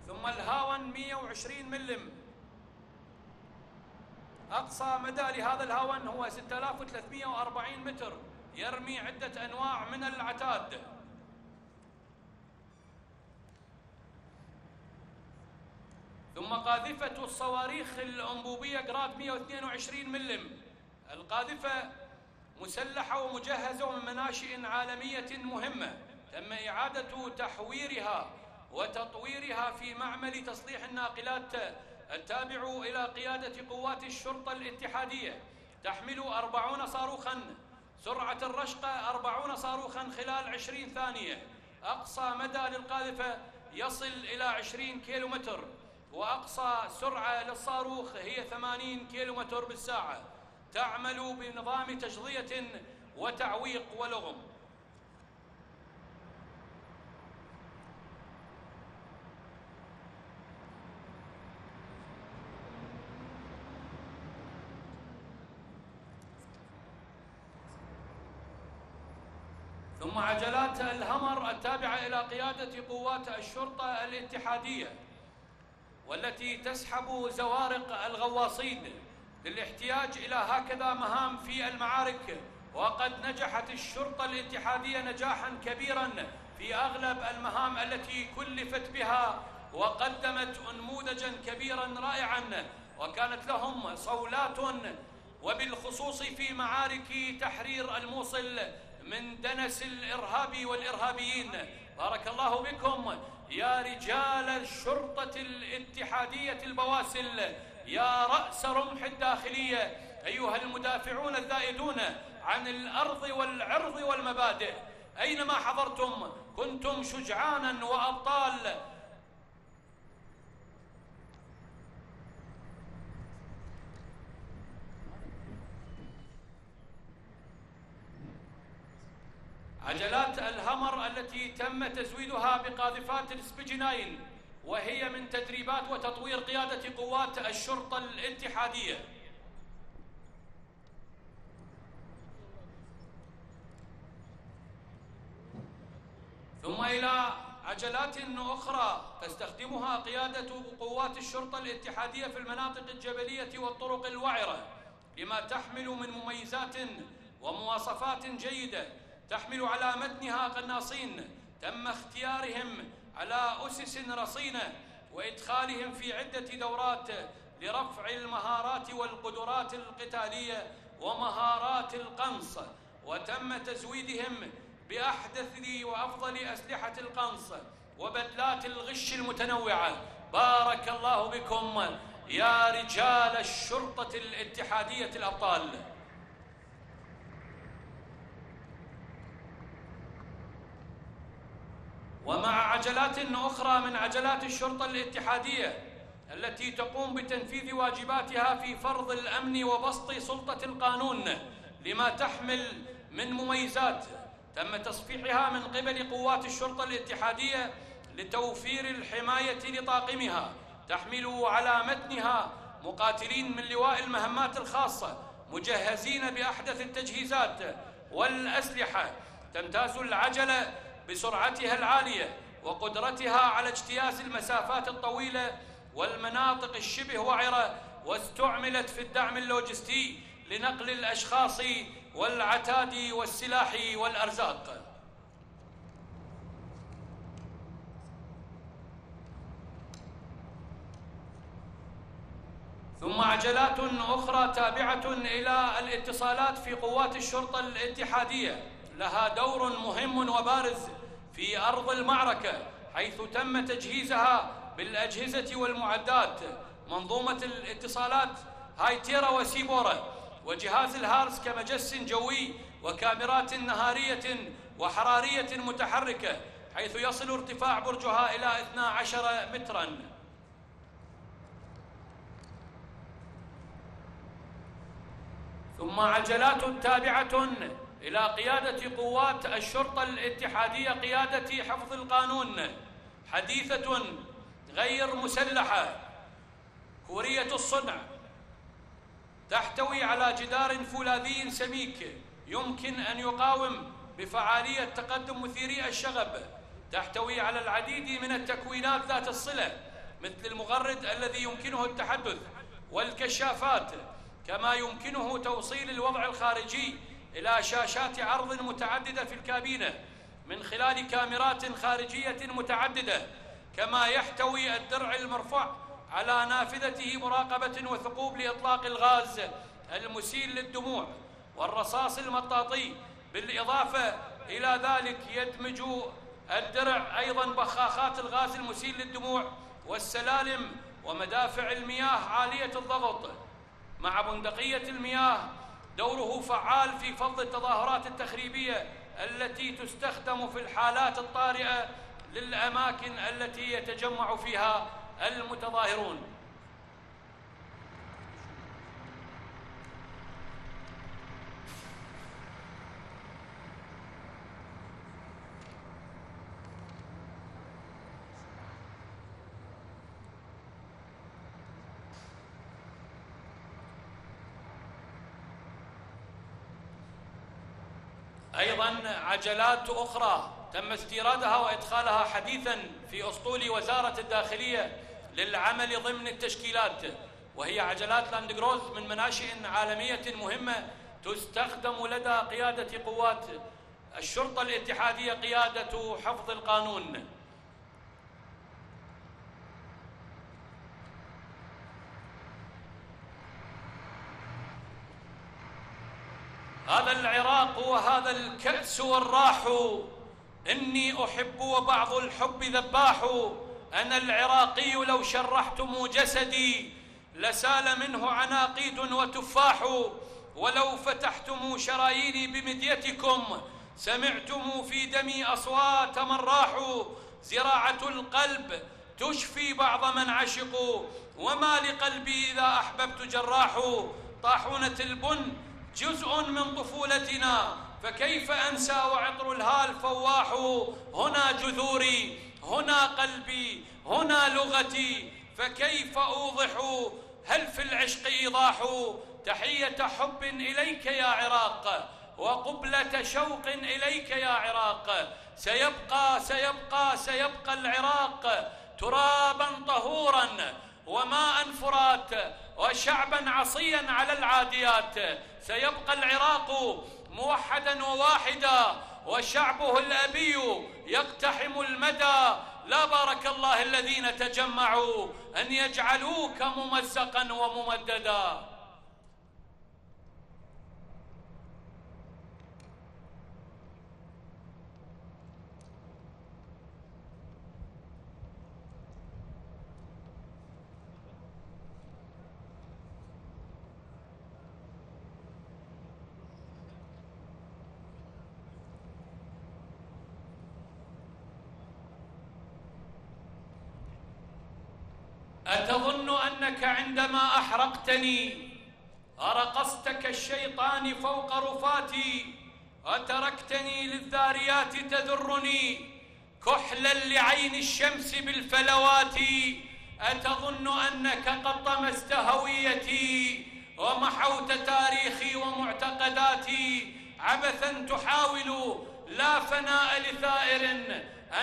ثم الهاون 120 ملم أقصى مدى لهذا الهاون هو 6340 متر يرمي عدة أنواع من العتاد. ثم قاذفة الصواريخ الأنبوبية جراد 122 ملم. القاذفة مسلحة ومجهزة من مناشئ عالمية مهمة تم إعادة تحويرها وتطويرها في معمل تصليح الناقلات التابع إلى قيادة قوات الشرطة الاتحادية. تحمل أربعون صاروخا. سرعة الرشقة أربعون صاروخا خلال عشرين ثانية. أقصى مدى للقاذفة يصل إلى عشرين كيلو متر وأقصى سرعة للصاروخ هي ثمانين كيلو متر بالساعة. تعمل بنظام تجضية وتعويق ولغم. ثم عجلات الهمر التابعة إلى قيادة قوات الشرطة الاتحادية والتي تسحب زوارق الغواصين للاحتياج إلى هكذا مهام في المعارك. وقد نجحت الشرطة الاتحادية نجاحا كبيرا في أغلب المهام التي كلفت بها وقدمت أنموذجا كبيرا رائعا وكانت لهم صولات وبالخصوص في معارك تحرير الموصل من دنس الإرهاب والإرهابيين. بارك الله بكم. يا رجال الشرطة الاتحادية البواسل. يا رأس رمح الداخلية. أيها المدافعون الذائدون عن الأرض والعرض والمبادئ. أينما حضرتم؟ كنتم شجعانا وأبطال. عجلات الهمر التي تم تزويدها بقاذفات السبجناين وهي من تدريبات وتطوير قيادة قوات الشرطة الاتحادية. ثم إلى عجلات أخرى تستخدمها قيادة قوات الشرطة الاتحادية في المناطق الجبلية والطرق الوعرة لما تحمل من مميزات ومواصفات جيدة تحمل على متنها قناصين تم اختيارهم على أسس رصينة وإدخالهم في عدة دورات لرفع المهارات والقدرات القتالية ومهارات القنص وتم تزويدهم بأحدث وأفضل أسلحة القنص وبدلات الغش المتنوعة. بارك الله بكم يا رجال الشرطة الاتحادية الأبطال. ومع عجلات أخرى من عجلات الشرطة الاتحادية التي تقوم بتنفيذ واجباتها في فرض الأمن وبسط سلطة القانون لما تحمل من مميزات تم تصفيحها من قبل قوات الشرطة الاتحادية لتوفير الحماية لطاقمها تحمل على متنها مقاتلين من لواء المهمات الخاصة مجهزين بأحدث التجهيزات والأسلحة تمتاز العجلة بسرعتها العالية وقدرتها على اجتياز المسافات الطويلة والمناطق الشبه وعرة واستعملت في الدعم اللوجستي لنقل الأشخاص والعتاد والسلاح والأرزاق. ثم عجلات أخرى تابعة إلى الاتصالات في قوات الشرطة الاتحادية. لها دور مهم وبارز في أرض المعركة حيث تم تجهيزها بالأجهزة والمعدات منظومة الاتصالات هايتيرا وسيبورا وجهاز الهارس كمجس جوي وكاميرات نهارية وحرارية متحركة حيث يصل ارتفاع برجها إلى 12 متراً. ثم عجلات تابعة إلى قيادة قوات الشرطة الاتحادية قيادة حفظ القانون حديثة غير مسلحة كورية الصنع تحتوي على جدار فولاذي سميك يمكن أن يقاوم بفعالية تقدم مثيري الشغب تحتوي على العديد من التكوينات ذات الصلة مثل المغرد الذي يمكنه التحدث والكشافات كما يمكنه توصيل الوضع الخارجي إلى شاشات عرض متعددة في الكابينة من خلال كاميرات خارجية متعددة كما يحتوي الدرع المرفوع على نافذته مراقبة وثقوب لإطلاق الغاز المسيل للدموع والرصاص المطاطي. بالإضافة إلى ذلك يدمج الدرع أيضا بخاخات الغاز المسيل للدموع والسلالم ومدافع المياه عالية الضغط. مع بندقية المياه دوره فعال في فض التظاهرات التخريبية التي تستخدم في الحالات الطارئة للأماكن التي يتجمع فيها المتظاهرون. أيضا عجلات أخرى تم استيرادها وإدخالها حديثا في أسطول وزارة الداخلية للعمل ضمن التشكيلات وهي عجلات لاندجروز من مناشئ عالمية مهمة تستخدم لدى قيادة قوات الشرطة الاتحادية قيادة حفظ القانون. هذا العراق وهذا الكأس والراح إني أحب وبعض الحب ذباح. أنا العراقي لو شرحتم جسدي لسال منه عناقيد وتفاح. ولو فتحتم شراييني بمديتكم سمعتم في دمي أصوات من راحوا زراعة القلب تشفي بعض من عشقوا وما لقلبي إذا أحببت جراح. طاحونة البن جزء من طفولتنا. فكيف أنسى وعطر الهال فواح؟ هنا جذوري هنا قلبي هنا لغتي فكيف أوضح؟ هل في العشق إيضاح؟ تحية حب إليك يا عراق وقبلة شوق إليك يا عراق. سيبقى سيبقى سيبقى العراق ترابا طهورا وماء فرات وشعبا عصيا على العاديات. سيبقى العراق موحدا وواحدا وشعبه الأبي يقتحم المدى. لا بارك الله الذين تجمعوا أن يجعلوك ممزقا وممددا. أتظن أنك عندما أحرقتني أرقصت كالشيطان فوق رفاتي وتركتني للذاريات تذرني كحلا لعين الشمس بالفلوات أتظن أنك قد طمست هويتي ومحوت تاريخي ومعتقداتي عبثا تحاول لا فناء لثائر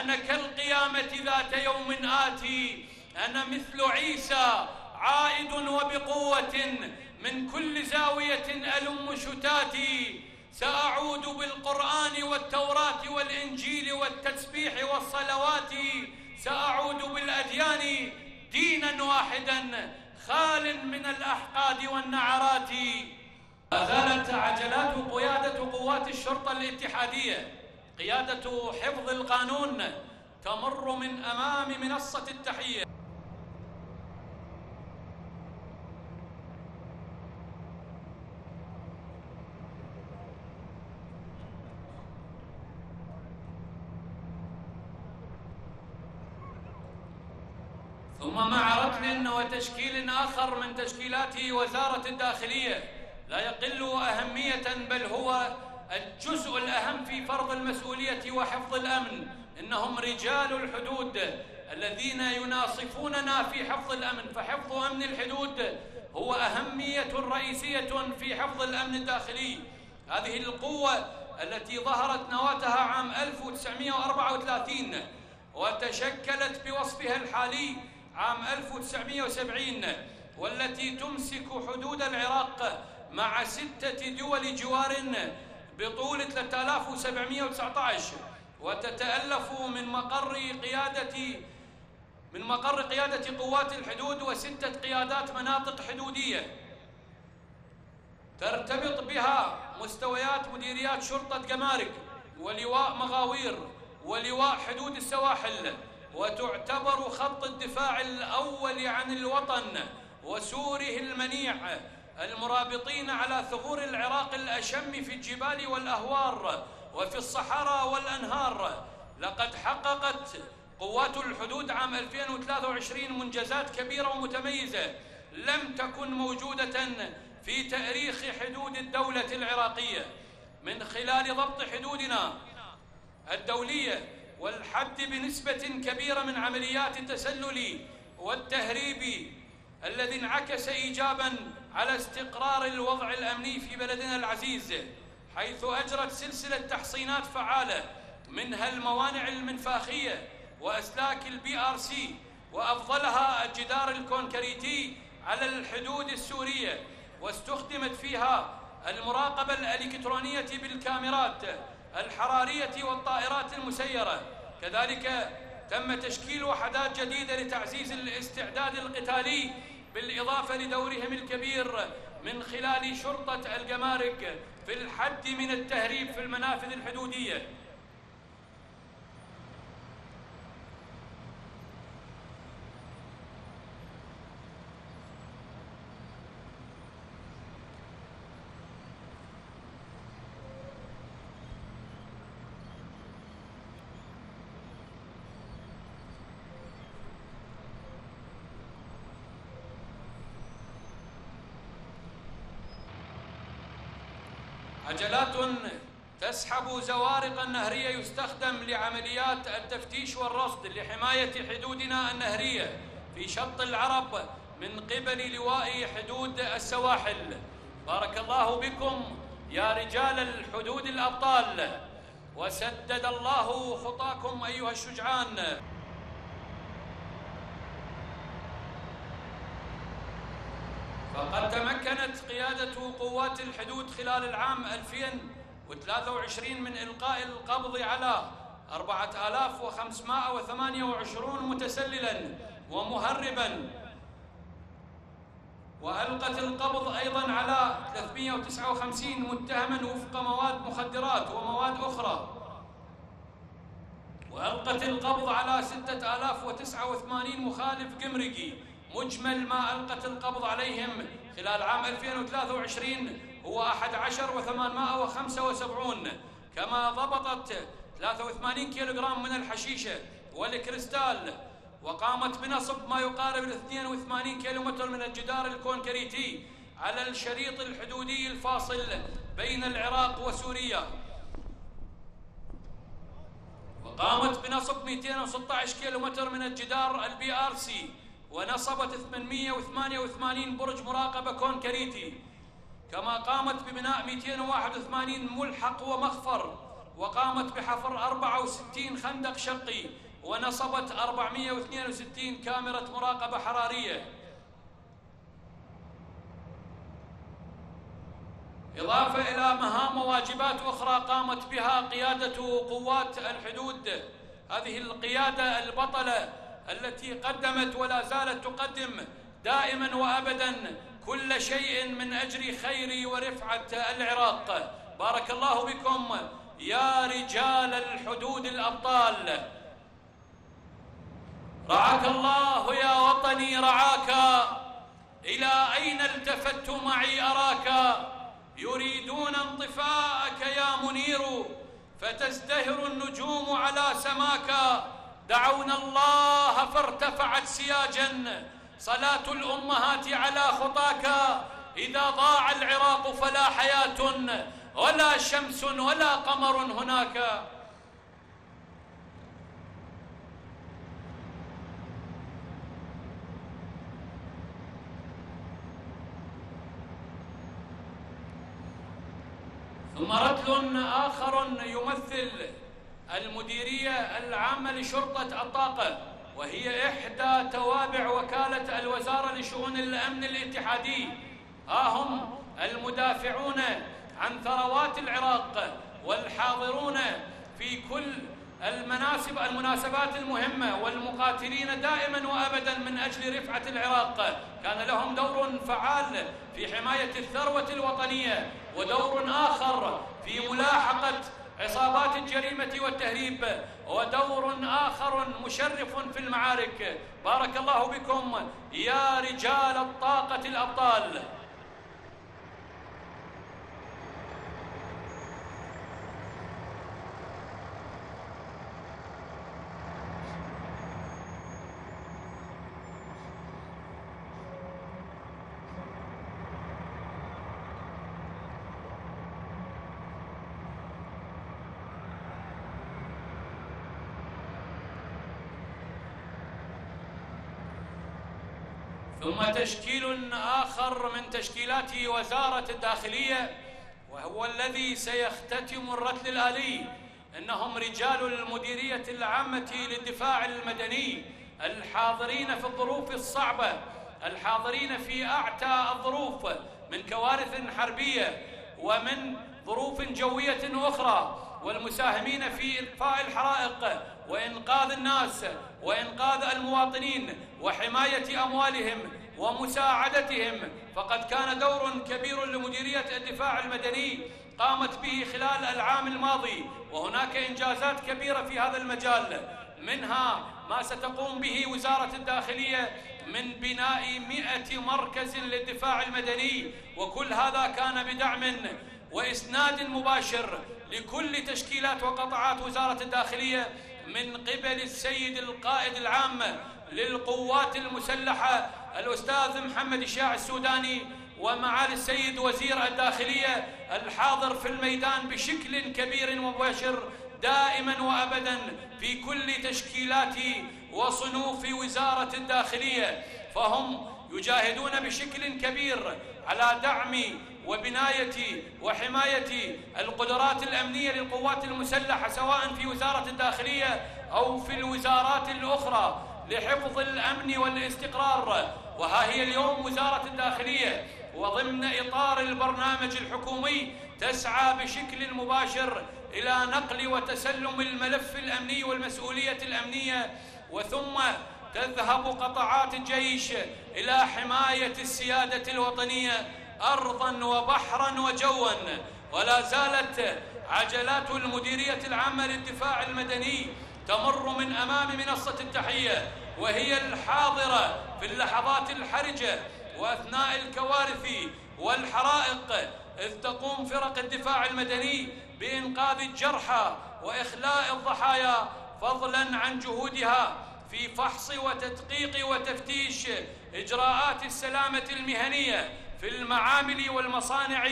أنا كالقيامة ذات يوم آتي. أنا مثل عيسى عائد وبقوة من كل زاوية ألم شتاتي. سأعود بالقرآن والتوراة والإنجيل والتسبيح والصلوات. سأعود بالأديان دينا واحدا خال من الأحقاد والنعرات. ما زالت عجلات قيادة قوات الشرطة الاتحادية. قيادة حفظ القانون تمر من أمام منصة التحية. ثم مع ركن وتشكيل آخر من تشكيلات وزارة الداخلية لا يقل أهمية بل هو الجزء الأهم في فرض المسؤولية وحفظ الأمن. إنهم رجال الحدود الذين يناصفوننا في حفظ الأمن. فحفظ أمن الحدود هو أهمية رئيسية في حفظ الأمن الداخلي. هذه القوة التي ظهرت نواتها عام 1934 وتشكلت بوصفها الحالي عام 1970 والتي تمسك حدود العراق مع ستة دول جوار بطول 3719 وتتألف من مقر قيادة من مقر قيادة قوات الحدود وستة قيادات مناطق حدودية. ترتبط بها مستويات مديريات شرطة جمارك ولواء مغاوير ولواء حدود السواحل. وتعتبر خط الدفاع الأول عن الوطن وسوره المنيع المرابطين على ثغور العراق الأشم في الجبال والأهوار وفي الصحراء والأنهار. لقد حققت قوات الحدود عام 2023 منجزات كبيرة ومتميزة لم تكن موجودة في تاريخ حدود الدولة العراقية. من خلال ضبط حدودنا الدولية والحد بنسبة كبيرة من عمليات التسلل والتهريب الذي انعكس إيجابا على استقرار الوضع الأمني في بلدنا العزيز حيث أجرت سلسلة تحصينات فعالة منها الموانع المنفاخية وأسلاك ال BRC وأفضلها الجدار الكونكريتي على الحدود السورية واستخدمت فيها المراقبة الإلكترونية بالكاميرات الحرارية والطائرات المسيرة. كذلك تم تشكيل وحدات جديدة لتعزيز الاستعداد القتالي بالإضافة لدورهم الكبير من خلال شرطة الجمارك في الحد من التهريب في المنافذ الحدودية. عجلات تسحب زوارق النهرية يستخدم لعمليات التفتيش والرصد لحماية حدودنا النهرية في شط العرب من قبل لواء حدود السواحل. بارك الله بكم يا رجال الحدود الأبطال. وسدد الله خطاكم أيها الشجعان. فقد تمكنت قيادة قوات الحدود خلال العام 2023 من إلقاء القبض على 4528 متسللا ومهربا. وألقت القبض أيضا على 359 متهما وفق مواد مخدرات ومواد أخرى. وألقت القبض على 6089 مخالف قمرقي مجمل ما ألقت القبض عليهم خلال عام 2023 هو 11 و875 كما ضبطت 83 كيلوغرام من الحشيشة والكريستال وقامت بنصب ما يقارب ال 82 كيلومتر من الجدار الكونكريتي على الشريط الحدودي الفاصل بين العراق وسوريا. وقامت بنصب 216 كيلومتر من الجدار ال BRC. ونصبت 888 برج مراقبة كونكريتي كما قامت ببناء 281 ملحق ومخفر وقامت بحفر 64 خندق شقي ونصبت 462 كاميرا مراقبة حرارية. إضافة إلى مهام وواجبات أخرى قامت بها قيادة قوات الحدود. هذه القيادة البطلة التي قدمت ولا زالت تقدم دائما وأبدا كل شيء من أجل خير ورفعة العراق. بارك الله بكم يا رجال الحدود الأبطال. رعاك الله يا وطني رعاك. إلى أين التفت معي أراك؟ يريدون انطفاءك يا منير فتزدهر النجوم على سماك. دعونا الله فارتفعت سياجا. صلاة الأمهات على خطاك. إذا ضاع العراق فلا حياة ولا شمس ولا قمر هناك. ثم رتل آخر يمثل المديرية العامة لشرطة الطاقة وهي إحدى توابع وكالة الوزارة لشؤون الأمن الاتحادي. ها هم المدافعون عن ثروات العراق والحاضرون في كل المناسب المناسبات المهمة والمقاتلين دائما وأبدا من أجل رفعة العراق. كان لهم دور فعال في حماية الثروة الوطنية ودور آخر في ملاحقة عصابات الجريمة والتهريب ودور آخر مشرف في المعارك. بارك الله بكم يا رجال الطاقة الأبطال. ثم تشكيل آخر من تشكيلات وزارة الداخلية وهو الذي سيختتم الرتل الآلي. إنهم رجال المديرية العامة للدفاع المدني الحاضرين في الظروف الصعبة الحاضرين في أعتى الظروف من كوارث حربية ومن ظروف جوية أخرى والمساهمين في إطفاء الحرائق وإنقاذ الناس وإنقاذ المواطنين وحماية أموالهم ومساعدتهم. فقد كان دور كبير لمديرية الدفاع المدني قامت به خلال العام الماضي وهناك إنجازات كبيرة في هذا المجال. منها ما ستقوم به وزارة الداخلية من بناء مئة مركز للدفاع المدني وكل هذا كان بدعم وإسناد مباشر لكل تشكيلات وقطاعات وزارة الداخلية من قبل السيد القائد العام للقوات المسلحة الأستاذ محمد الشاع السوداني ومعالي السيد وزير الداخلية الحاضر في الميدان بشكل كبير ومباشر دائما وأبدا في كل تشكيلات وصنوف وزارة الداخلية. فهم يجاهدون بشكل كبير على دعم وبناية وحماية القدرات الأمنية للقوات المسلحة سواء في وزارة الداخلية أو في الوزارات الأخرى. لحفظ الأمن والاستقرار. وها هي اليوم وزارة الداخلية. وضمن إطار البرنامج الحكومي تسعى بشكل مباشر إلى نقل وتسلم الملف الأمني والمسؤولية الأمنية. وثم تذهب قطعات الجيش إلى حماية السيادة الوطنية أرضا وبحرا وجوا. ولا زالت عجلات المديرية العامة للدفاع المدني تمر من أمام منصة التحية وهي الحاضرة في اللحظات الحرجة وأثناء الكوارث والحرائق إذ تقوم فرق الدفاع المدني بإنقاذ الجرحى وإخلاء الضحايا فضلا عن جهودها في فحص وتدقيق وتفتيش إجراءات السلامة المهنية في المعامل والمصانع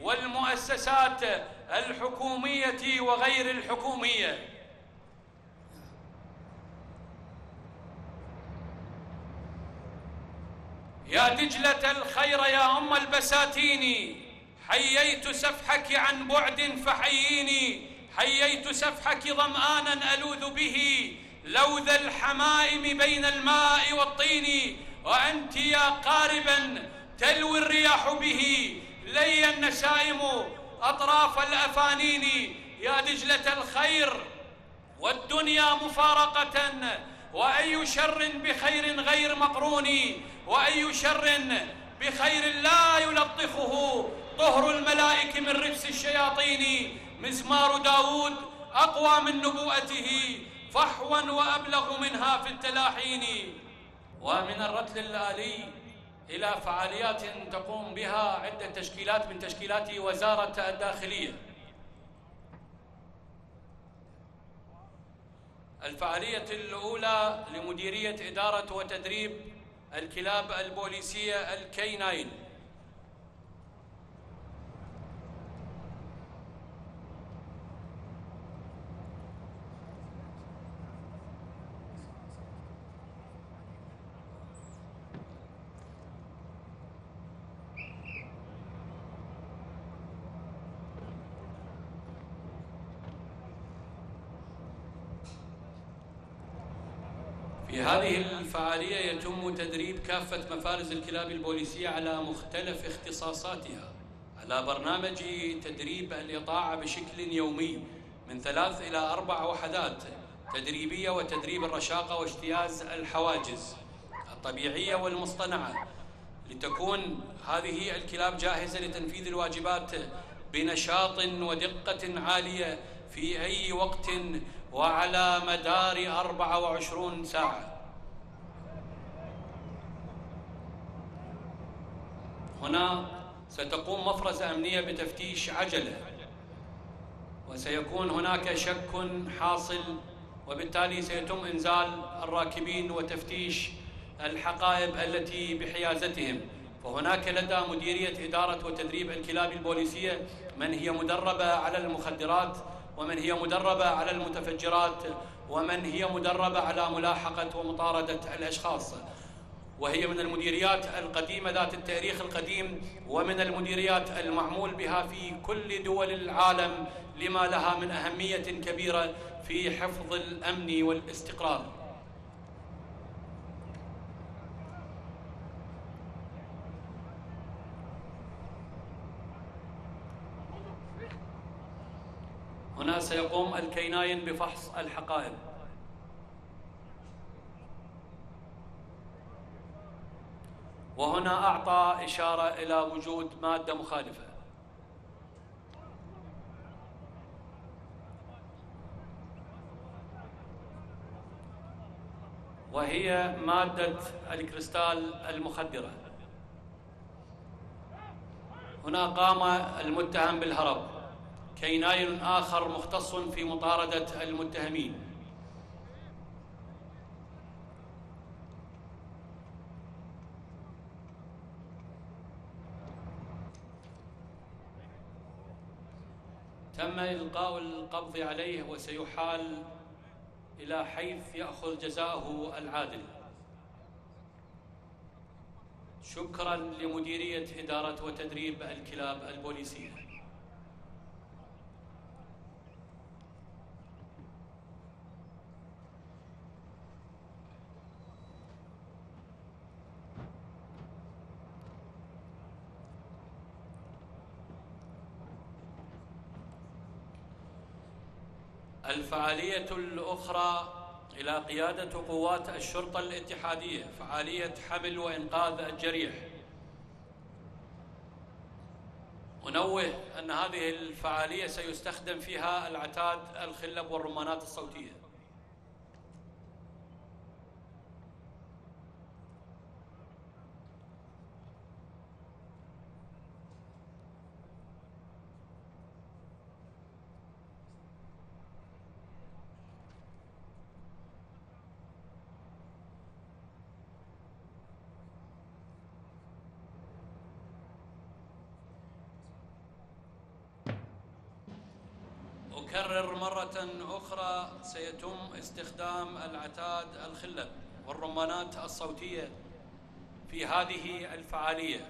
والمؤسسات الحكومية وغير الحكومية. يا دجلة الخير يا أم البساتين حييت سفحك عن بعد فحييني حييت سفحك ظمآنا ألوذ به لوذ الحمائم بين الماء والطين وأنت يا قاربا تلوي الرياح به لي النسائم أطراف الأفانين. يا دجلة الخير والدنيا مفارقة وأي شر بخير غير مقرون وأي شر بخير لا يلطخه. طهر الملائك من رجس الشياطين. مزمار داود أقوى من نبوءته. فحوا وأبلغ منها في التلاحين. ومن الرتل الآلي إلى فعاليات تقوم بها عدة تشكيلات من تشكيلات وزارة الداخلية. الفعالية الأولى لمديرية إدارة وتدريب الكلاب البوليسية الكيناين في هذه الفعالية يتم تدريب كافة مفارز الكلاب البوليسية على مختلف اختصاصاتها على برنامج تدريب الإطاعة بشكل يومي من ثلاث إلى أربع وحدات تدريبية وتدريب الرشاقة واجتياز الحواجز الطبيعية والمصطنعة. لتكون هذه الكلاب جاهزة لتنفيذ الواجبات بنشاط ودقة عالية في أي وقت وعلى مدار 24 ساعة. هنا ستقوم مفرزة أمنية بتفتيش عجلة وسيكون هناك شك حاصل وبالتالي سيتم إنزال الراكبين وتفتيش الحقائب التي بحيازتهم. فهناك لدى مديرية إدارة وتدريب الكلاب البوليسية من هي مدربة على المخدرات ومن هي مدربة على المتفجرات ومن هي مدربة على ملاحقة ومطاردة الأشخاص. وهي من المديريات القديمة ذات التاريخ القديم ومن المديريات المعمول بها في كل دول العالم لما لها من أهمية كبيرة في حفظ الأمن والاستقرار. هنا سيقوم الكيناين بفحص الحقائب. وهنا أعطى إشارة إلى وجود مادة مخالفة. وهي مادة الكريستال المخدرة. هنا قام المتهم بالهرب كيناين آخر مختص في مطاردة المتهمين. تم إلقاء القبض عليه وسيحال إلى حيث يأخذ جزاءه العادل. شكرا لمديرية إدارة وتدريب الكلاب البوليسية. الفعالية الأخرى إلى قيادة قوات الشرطة الاتحادية فعالية حمل وإنقاذ الجريح. أنوه أن هذه الفعالية سيستخدم فيها العتاد الخلب والرمانات الصوتية أكرر مرة أخرى سيتم استخدام العتاد الخلب والرمانات الصوتية في هذه الفعالية.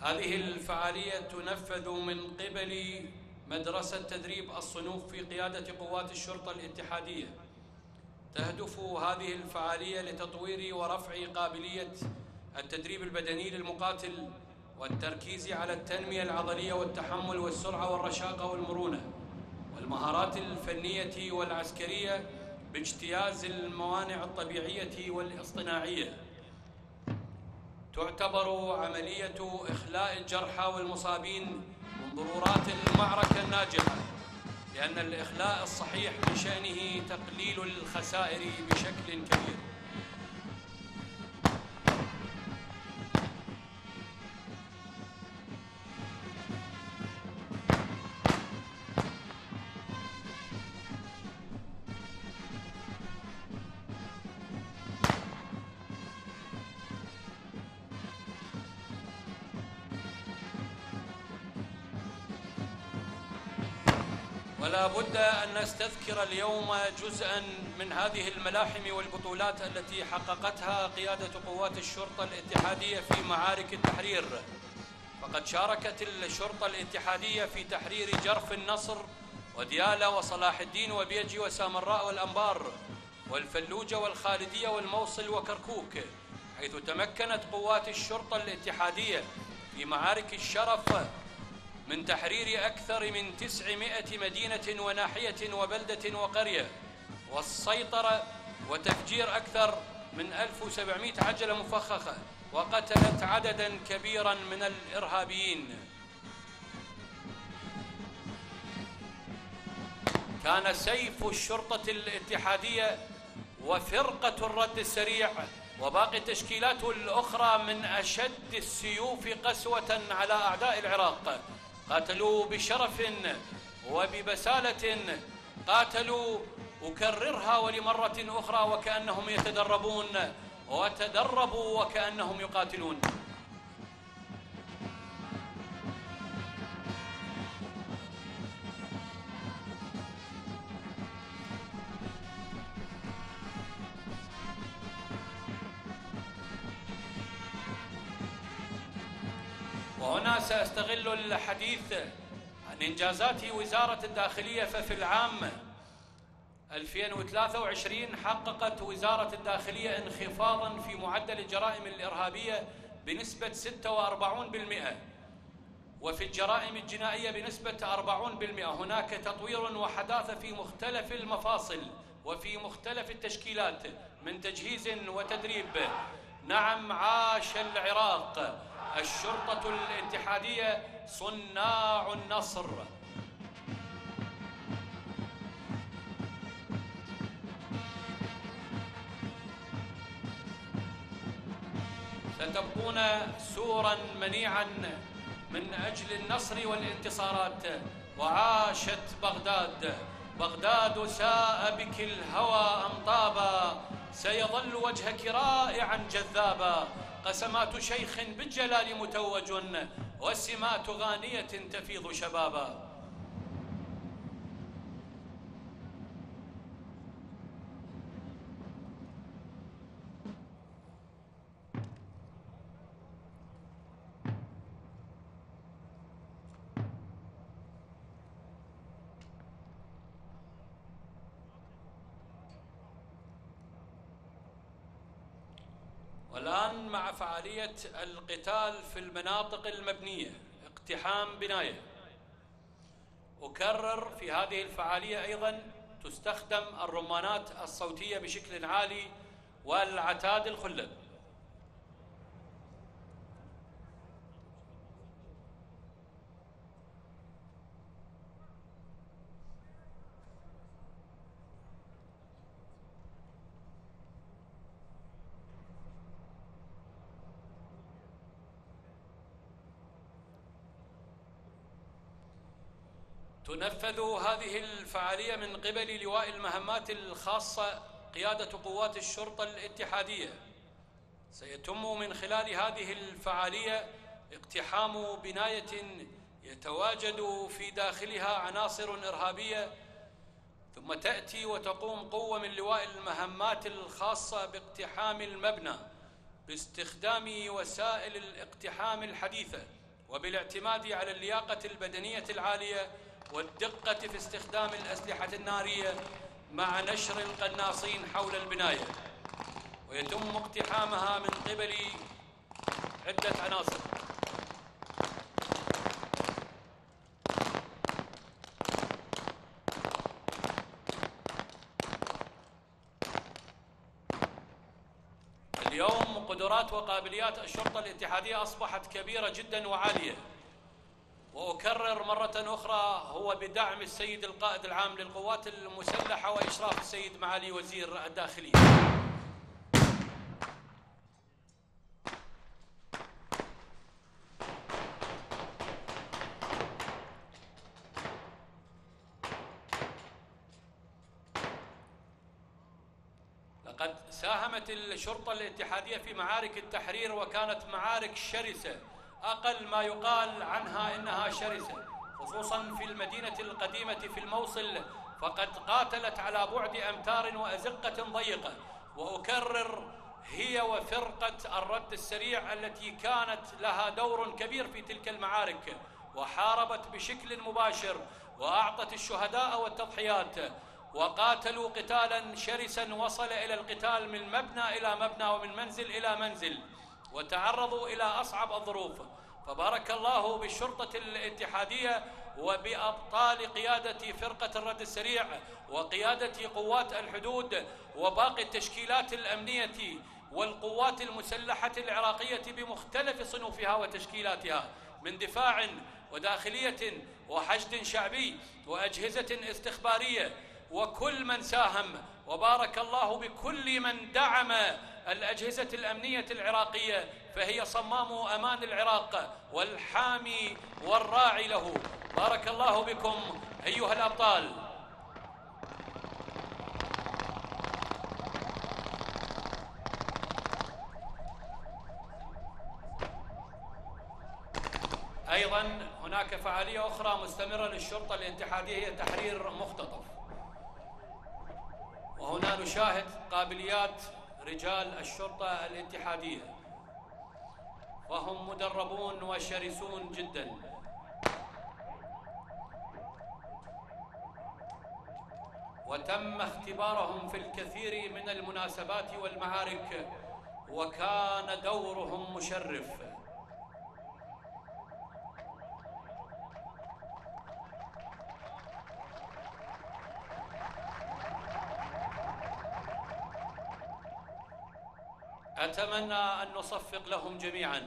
هذه الفعالية تنفذ من قبل مدرسة تدريب الصنوف في قيادة قوات الشرطة الاتحادية. تهدف هذه الفعالية لتطوير ورفع قابلية التدريب البدني للمقاتل والتركيز على التنمية العضلية والتحمل والسرعة والرشاقة والمرونة. والمهارات الفنية والعسكرية باجتياز الموانع الطبيعية والاصطناعية. تعتبر عملية إخلاء الجرحى والمصابين ضرورات المعركة الناجحة لأن الإخلاء الصحيح بشأنه تقليل الخسائر بشكل كبير. بد أن نستذكر اليوم جزءا من هذه الملاحم والبطولات التي حققتها قيادة قوات الشرطة الاتحادية في معارك التحرير. فقد شاركت الشرطة الاتحادية في تحرير جرف النصر وديالى وصلاح الدين وبيجي وسامراء والأنبار والفلوجة والخالدية والموصل وكركوك حيث تمكنت قوات الشرطة الاتحادية في معارك الشرف من تحرير أكثر من تسعمائة مدينة وناحية وبلدة وقرية والسيطرة وتفجير أكثر من 1700 عجلة مفخخة وقتلت عددا كبيرا من الإرهابيين. كان سيف الشرطة الاتحادية وفرقة الرد السريع وباقي التشكيلات الأخرى من أشد السيوف قسوة على أعداء العراق. قاتلوا بشرف وببسالة قاتلوا أكررها ولمرة أخرى وكأنهم يتدربون وتدربوا وكأنهم يقاتلون. وهنا سأستغل الحديث عن إنجازات وزارة الداخلية ففي العام 2023 حققت وزارة الداخلية انخفاضا في معدل الجرائم الإرهابية بنسبة 46% وفي الجرائم الجنائية بنسبة 40% هناك تطوير وحداثة في مختلف المفاصل وفي مختلف التشكيلات من تجهيز وتدريب. نعم عاش العراق. الشرطة الاتحادية صناع النصر. ستبقون سورا منيعا من أجل النصر والانتصارات. وعاشت بغداد. بغداد ساء بك الهوى أمطابا سيظل وجهك رائعا جذابا. قسمات شيخ بالجلال متوج والسمات غانية تفيض شبابا والآن مع فعالية القتال في المناطق المبنية اقتحام بناية. أكرر في هذه الفعالية أيضا تستخدم الرمانات الصوتية بشكل عالي والعتاد الخلد تنفذ هذه الفعالية من قبل لواء المهمات الخاصة قيادة قوات الشرطة الاتحادية. سيتم من خلال هذه الفعالية اقتحام بناية يتواجد في داخلها عناصر إرهابية ثم تأتي وتقوم قوة من لواء المهمات الخاصة باقتحام المبنى باستخدام وسائل الاقتحام الحديثة وبالاعتماد على اللياقة البدنية العالية والدقة في استخدام الأسلحة النارية مع نشر القناصين حول البناية. ويتم اقتحامها من قبل عدة عناصر. اليوم قدرات وقابليات الشرطة الاتحادية أصبحت كبيرة جدا وعالية. وأكرر مرة أخرى هو بدعم السيد القائد العام للقوات المسلحة وإشراف السيد معالي وزير الداخلية. لقد ساهمت الشرطة الاتحادية في معارك التحرير وكانت معارك شرسة. أقل ما يقال عنها إنها شرسة خصوصا في المدينة القديمة في الموصل فقد قاتلت على بعد أمتار وأزقة ضيقة. وأكرر هي وفرقة الرد السريع التي كانت لها دور كبير في تلك المعارك وحاربت بشكل مباشر وأعطت الشهداء والتضحيات وقاتلوا قتالا شرسا وصل إلى القتال من مبنى إلى مبنى ومن منزل إلى منزل. وتعرضوا إلى أصعب الظروف. فبارك الله بالشرطة الاتحادية وبأبطال قيادة فرقة الرد السريع وقيادة قوات الحدود وباقي التشكيلات الأمنية والقوات المسلحة العراقية بمختلف صنوفها وتشكيلاتها من دفاع وداخلية وحشد شعبي وأجهزة استخبارية وكل من ساهم. وبارك الله بكل من دعم الأجهزة الأمنية العراقية فهي صمام أمان العراق والحامي والراعي له. بارك الله بكم أيها الأبطال. أيضا هناك فعالية أخرى مستمرة للشرطة الاتحادية هي تحرير مختطف. وهنا نشاهد قابليات رجال الشرطة الاتحادية. وهم مدربون وشرسون جدا. وتم اختبارهم في الكثير من المناسبات والمعارك وكان دورهم مشرف. أتمنى أن نصفق لهم جميعا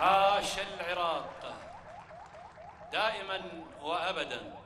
عاش العراق دائما وأبدا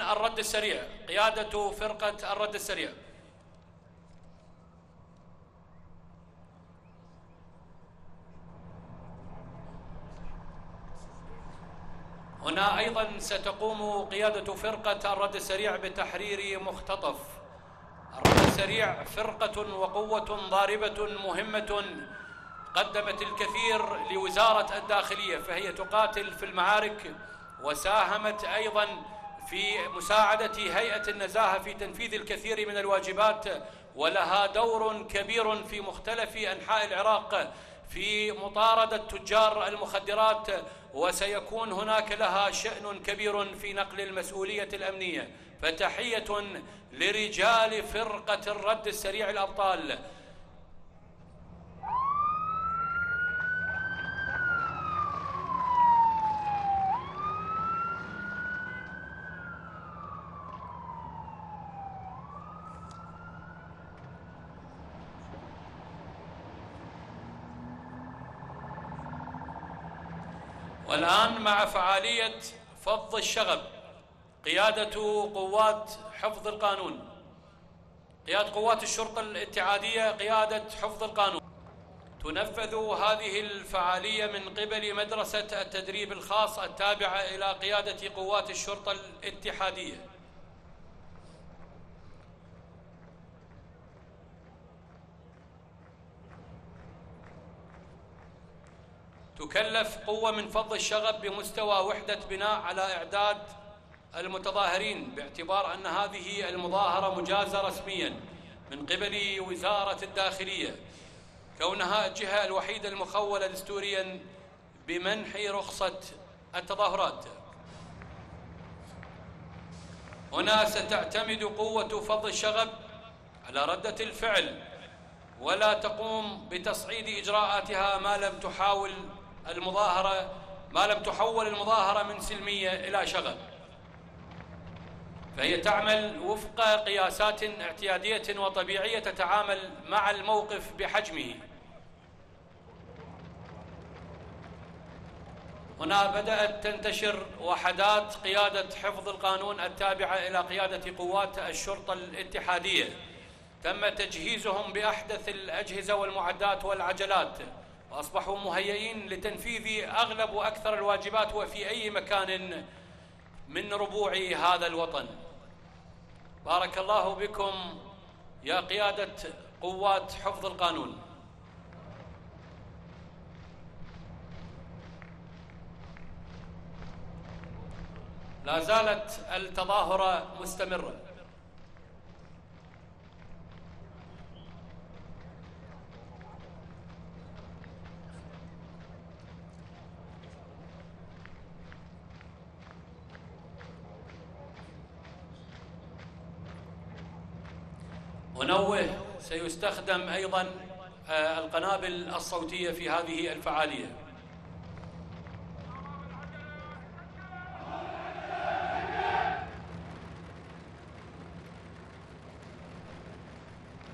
الرد السريع. قيادة فرقة الرد السريع. هنا أيضا ستقوم قيادة فرقة الرد السريع بتحرير مختطف. الرد السريع فرقة وقوة ضاربة مهمة قدمت الكثير لوزارة الداخلية فهي تقاتل في المعارك وساهمت أيضا في مساعدة هيئة النزاهة في تنفيذ الكثير من الواجبات ولها دور كبير في مختلف أنحاء العراق في مطاردة تجار المخدرات وسيكون هناك لها شأن كبير في نقل المسؤولية الأمنية. فتحية لرجال فرقة الرد السريع الأبطال والآن مع فعالية فض الشغب قيادة قوات حفظ القانون. قيادة قوات الشرطة الاتحادية قيادة حفظ القانون. تنفذ هذه الفعالية من قبل مدرسة التدريب الخاص التابعة إلى قيادة قوات الشرطة الاتحادية. تكلف قوة من فض الشغب بمستوى وحدة بناء على إعداد المتظاهرين باعتبار أن هذه المظاهرة مجازة رسميا من قبل وزارة الداخلية. كونها الجهة الوحيدة المخولة دستوريا بمنح رخصة التظاهرات. هنا ستعتمد قوة فض الشغب على ردة الفعل ولا تقوم بتصعيد إجراءاتها ما لم تحاول المظاهرة ما لم تحول المظاهرة من سلمية إلى شغب فهي تعمل وفق قياسات اعتيادية وطبيعية تتعامل مع الموقف بحجمه. هنا بدأت تنتشر وحدات قيادة حفظ القانون التابعة إلى قيادة قوات الشرطة الاتحادية. تم تجهيزهم بأحدث الأجهزة والمعدات والعجلات. وأصبحوا مهيئين لتنفيذ أغلب وأكثر الواجبات وفي أي مكان من ربوع هذا الوطن. بارك الله بكم يا قيادة قوات حفظ القانون. لا زالت التظاهرة مستمرة. ونوه سيستخدم أيضا آه، القنابل الصوتية في هذه الفعالية.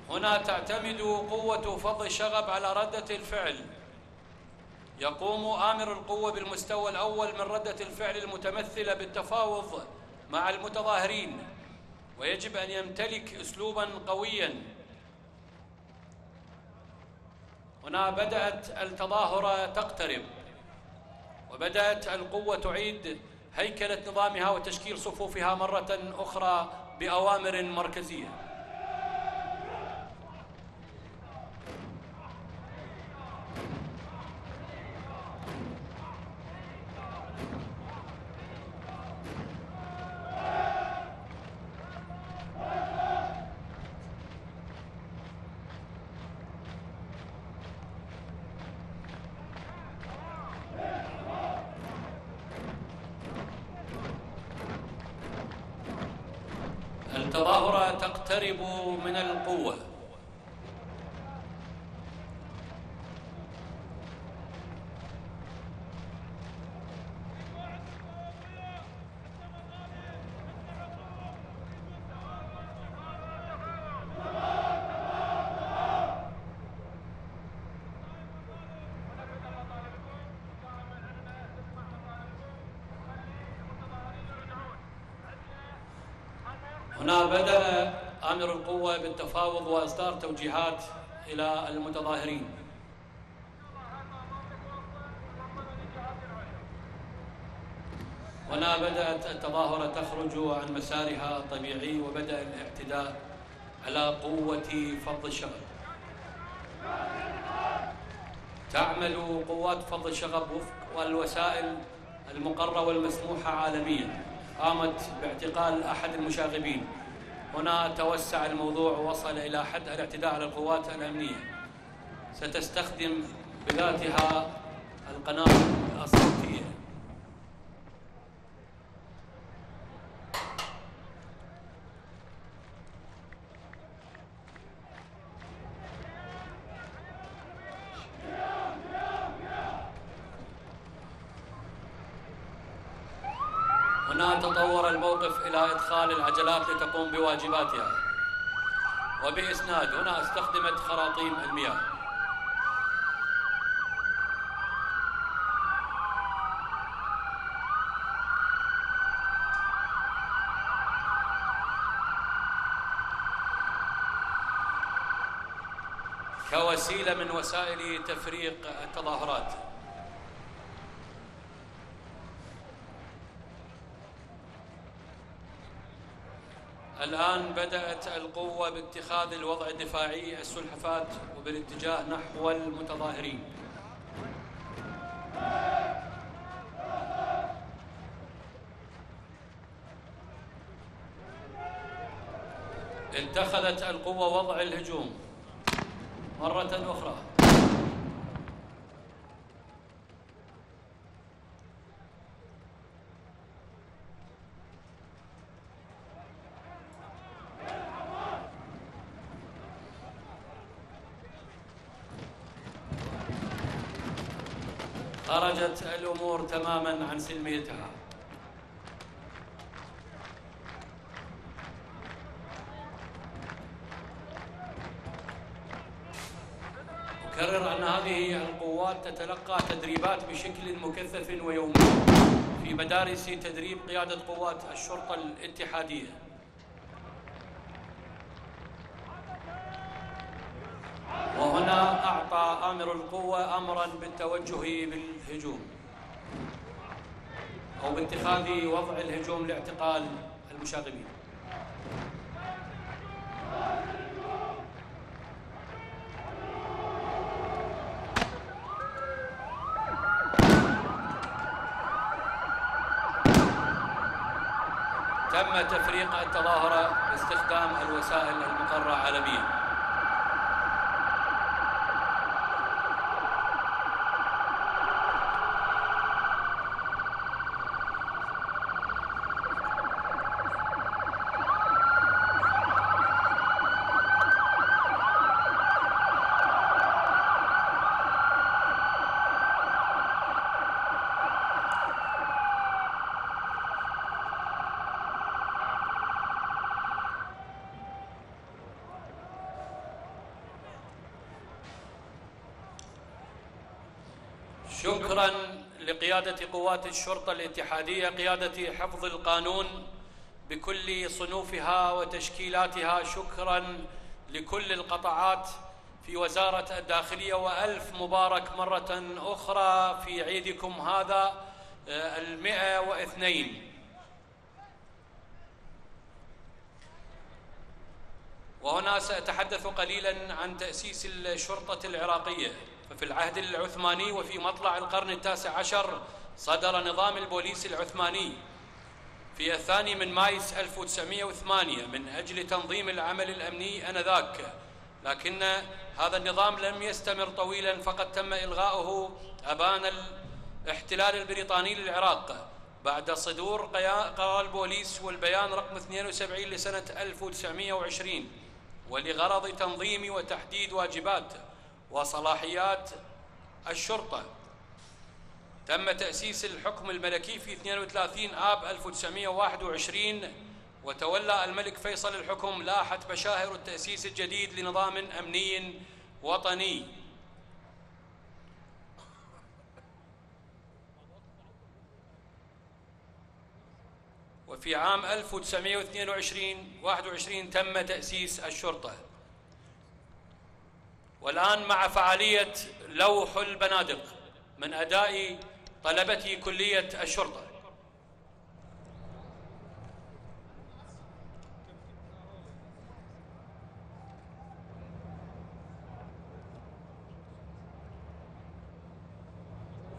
هنا تعتمد قوة فض الشغب على ردة الفعل. يقوم آمر القوة بالمستوى الأول من ردة الفعل المتمثلة بالتفاوض مع المتظاهرين. ويجب أن يمتلك أسلوبا قويا. هنا بدأت التظاهرة تقترب وبدأت القوة تعيد هيكلة نظامها وتشكيل صفوفها مرة أخرى بأوامر مركزية. هنا بدأ آمر القوة بالتفاوض وإصدار توجيهات إلى المتظاهرين. هنا بدأت التظاهرة تخرج عن مسارها الطبيعي وبدأ الاعتداء على قوة فض الشغب. تعمل قوات فض الشغب وفق الوسائل المقرة والمسموحة عالمياً. قامت باعتقال أحد المشاغبين. هنا توسع الموضوع ووصل إلى حد الاعتداء على القوات الأمنية. ستستخدم بذاتها القنابل الصوتية الخلاق لتقوم بواجباتها. وبإسناد هنا استخدمت خراطيم المياه كوسيلة من وسائل تفريق التظاهرات. الآن بدأت القوة باتخاذ الوضع الدفاعي السلحفات وبالاتجاه نحو المتظاهرين. اتخذت القوة وضع الهجوم مرة أخرى. خرجت الأمور تماما عن سلميتها. أكرر أن هذه القوات تتلقى تدريبات بشكل مكثف ويومي في مدارس تدريب قيادة قوات الشرطة الاتحادية وهنا أعطى آمر القوة أمرا بالتوجه بالهجوم أو باتخاذ وضع الهجوم لاعتقال المشاغبين. تم تفريق التظاهرة باستخدام الوسائل المقرة عالميا. شكرا لقيادة قوات الشرطة الاتحادية قيادة حفظ القانون بكل صنوفها وتشكيلاتها. شكرا لكل القطاعات في وزارة الداخلية. وألف مبارك مرة أخرى في عيدكم هذا آه، المئة واثنين. وهنا سأتحدث قليلا عن تأسيس الشرطة العراقية. ففي العهد العثماني وفي مطلع القرن التاسع عشر صدر نظام البوليس العثماني. في الثاني من مايس 1908 من أجل تنظيم العمل الأمني أنذاك. لكن هذا النظام لم يستمر طويلا فقد تم إلغاؤه أبان الاحتلال البريطاني للعراق. بعد صدور قرار البوليس والبيان رقم 72 لسنة 1920 ولغرض تنظيم وتحديد واجبات. وصلاحيات الشرطة. تم تأسيس الحكم الملكي في 32 آب 1921 وتولى الملك فيصل الحكم لاحت بشاهر التأسيس الجديد لنظام أمني وطني. وفي عام 1922 21 تم تأسيس الشرطة. والآن مع فعالية لوح البنادق من أداء طلبة كلية الشرطة.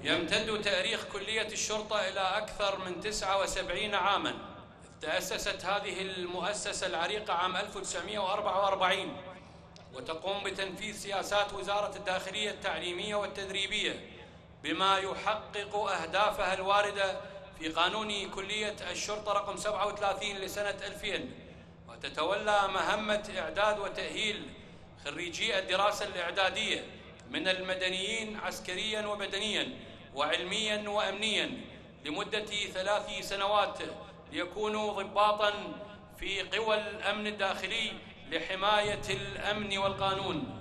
يمتد تاريخ كلية الشرطة إلى أكثر من 79 عاما. تأسست هذه المؤسسة العريقة عام 1944 وتقوم بتنفيذ سياسات وزارة الداخلية التعليمية والتدريبية بما يحقق أهدافها الواردة في قانون كلية الشرطة رقم 37 لسنة 2000 وتتولى مهمة إعداد وتأهيل خريجي الدراسة الإعدادية من المدنيين عسكريا وبدنيا وعلميا وأمنيا لمدة ثلاث سنوات ليكونوا ضباطا في قوى الأمن الداخلي لحماية الأمن والقانون.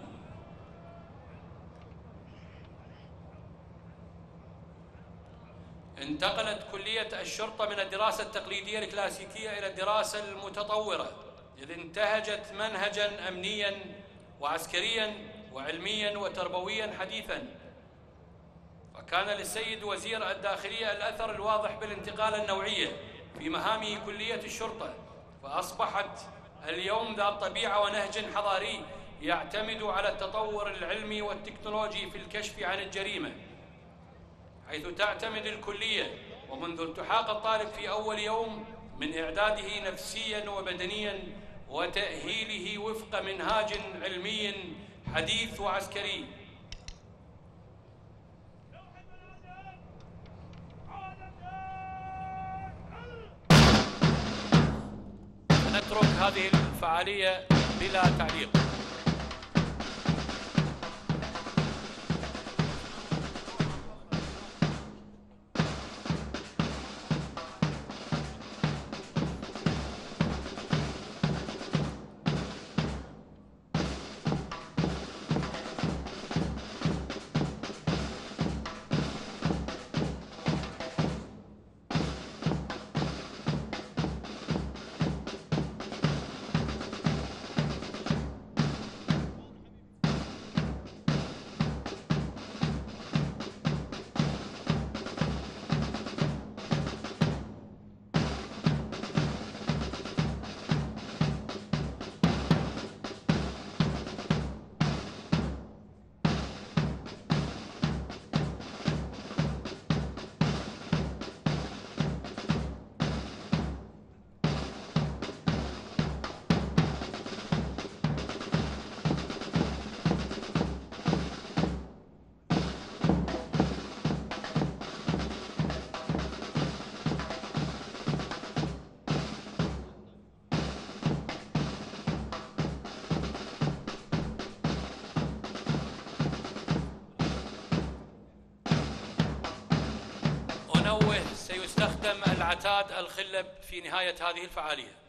انتقلت كلية الشرطة من الدراسة التقليدية الكلاسيكية إلى الدراسة المتطورة إذ انتهجت منهجا أمنيا وعسكريا وعلميا وتربويا حديثا. وكان للسيد وزير الداخلية الأثر الواضح بالانتقال النوعية في مهام كلية الشرطة فأصبحت اليوم ذات طبيعة ونهج حضاري يعتمد على التطور العلمي والتكنولوجي في الكشف عن الجريمة حيث تعتمد الكلية ومنذ التحاق الطالب في أول يوم من إعداده نفسيا وبدنيا وتأهيله وفق منهاج علمي حديث وعسكري. نترك هذه الفعالية بلا تعليق. الخلب في نهاية هذه الفعالية.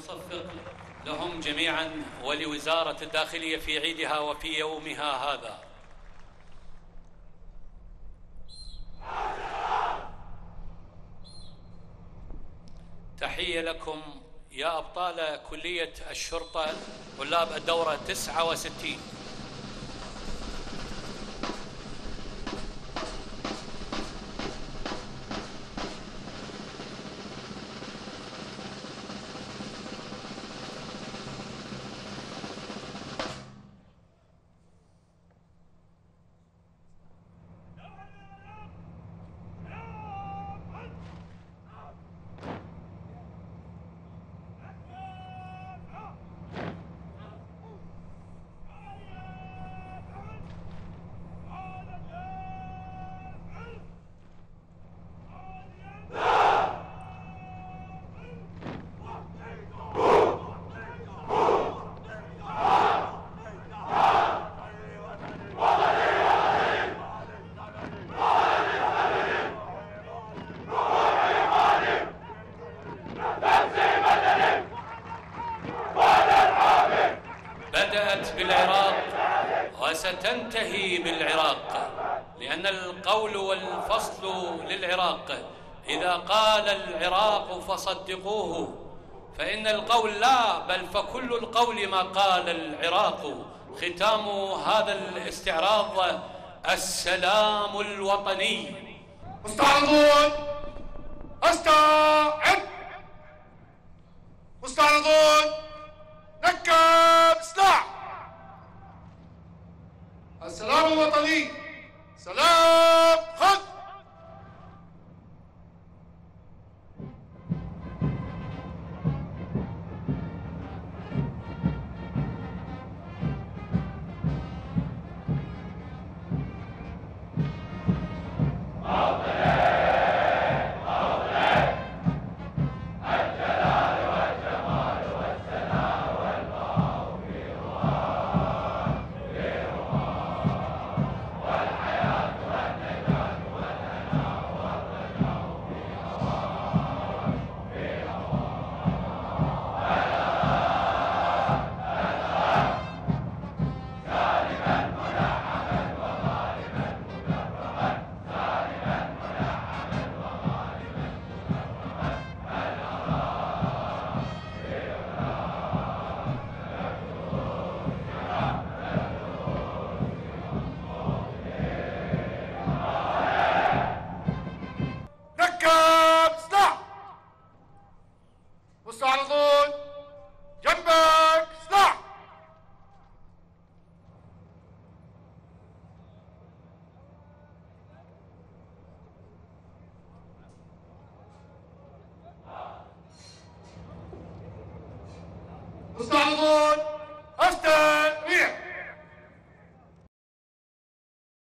ونصفق لهم جميعا ولوزارة الداخلية في عيدها وفي يومها هذا. تحية لكم يا أبطال كلية الشرطة طلاب الدورة 69 بدأت بالعراق وستنتهي بالعراق لأن القول والفصل للعراق إذا قال العراق فصدقوه فإن القول لا بل فكل القول ما قال العراق ختام هذا الاستعراض السلام الوطني. مستعرضون أستعد. مستعرضون ركب سلاح السلام الوطني سلام خذ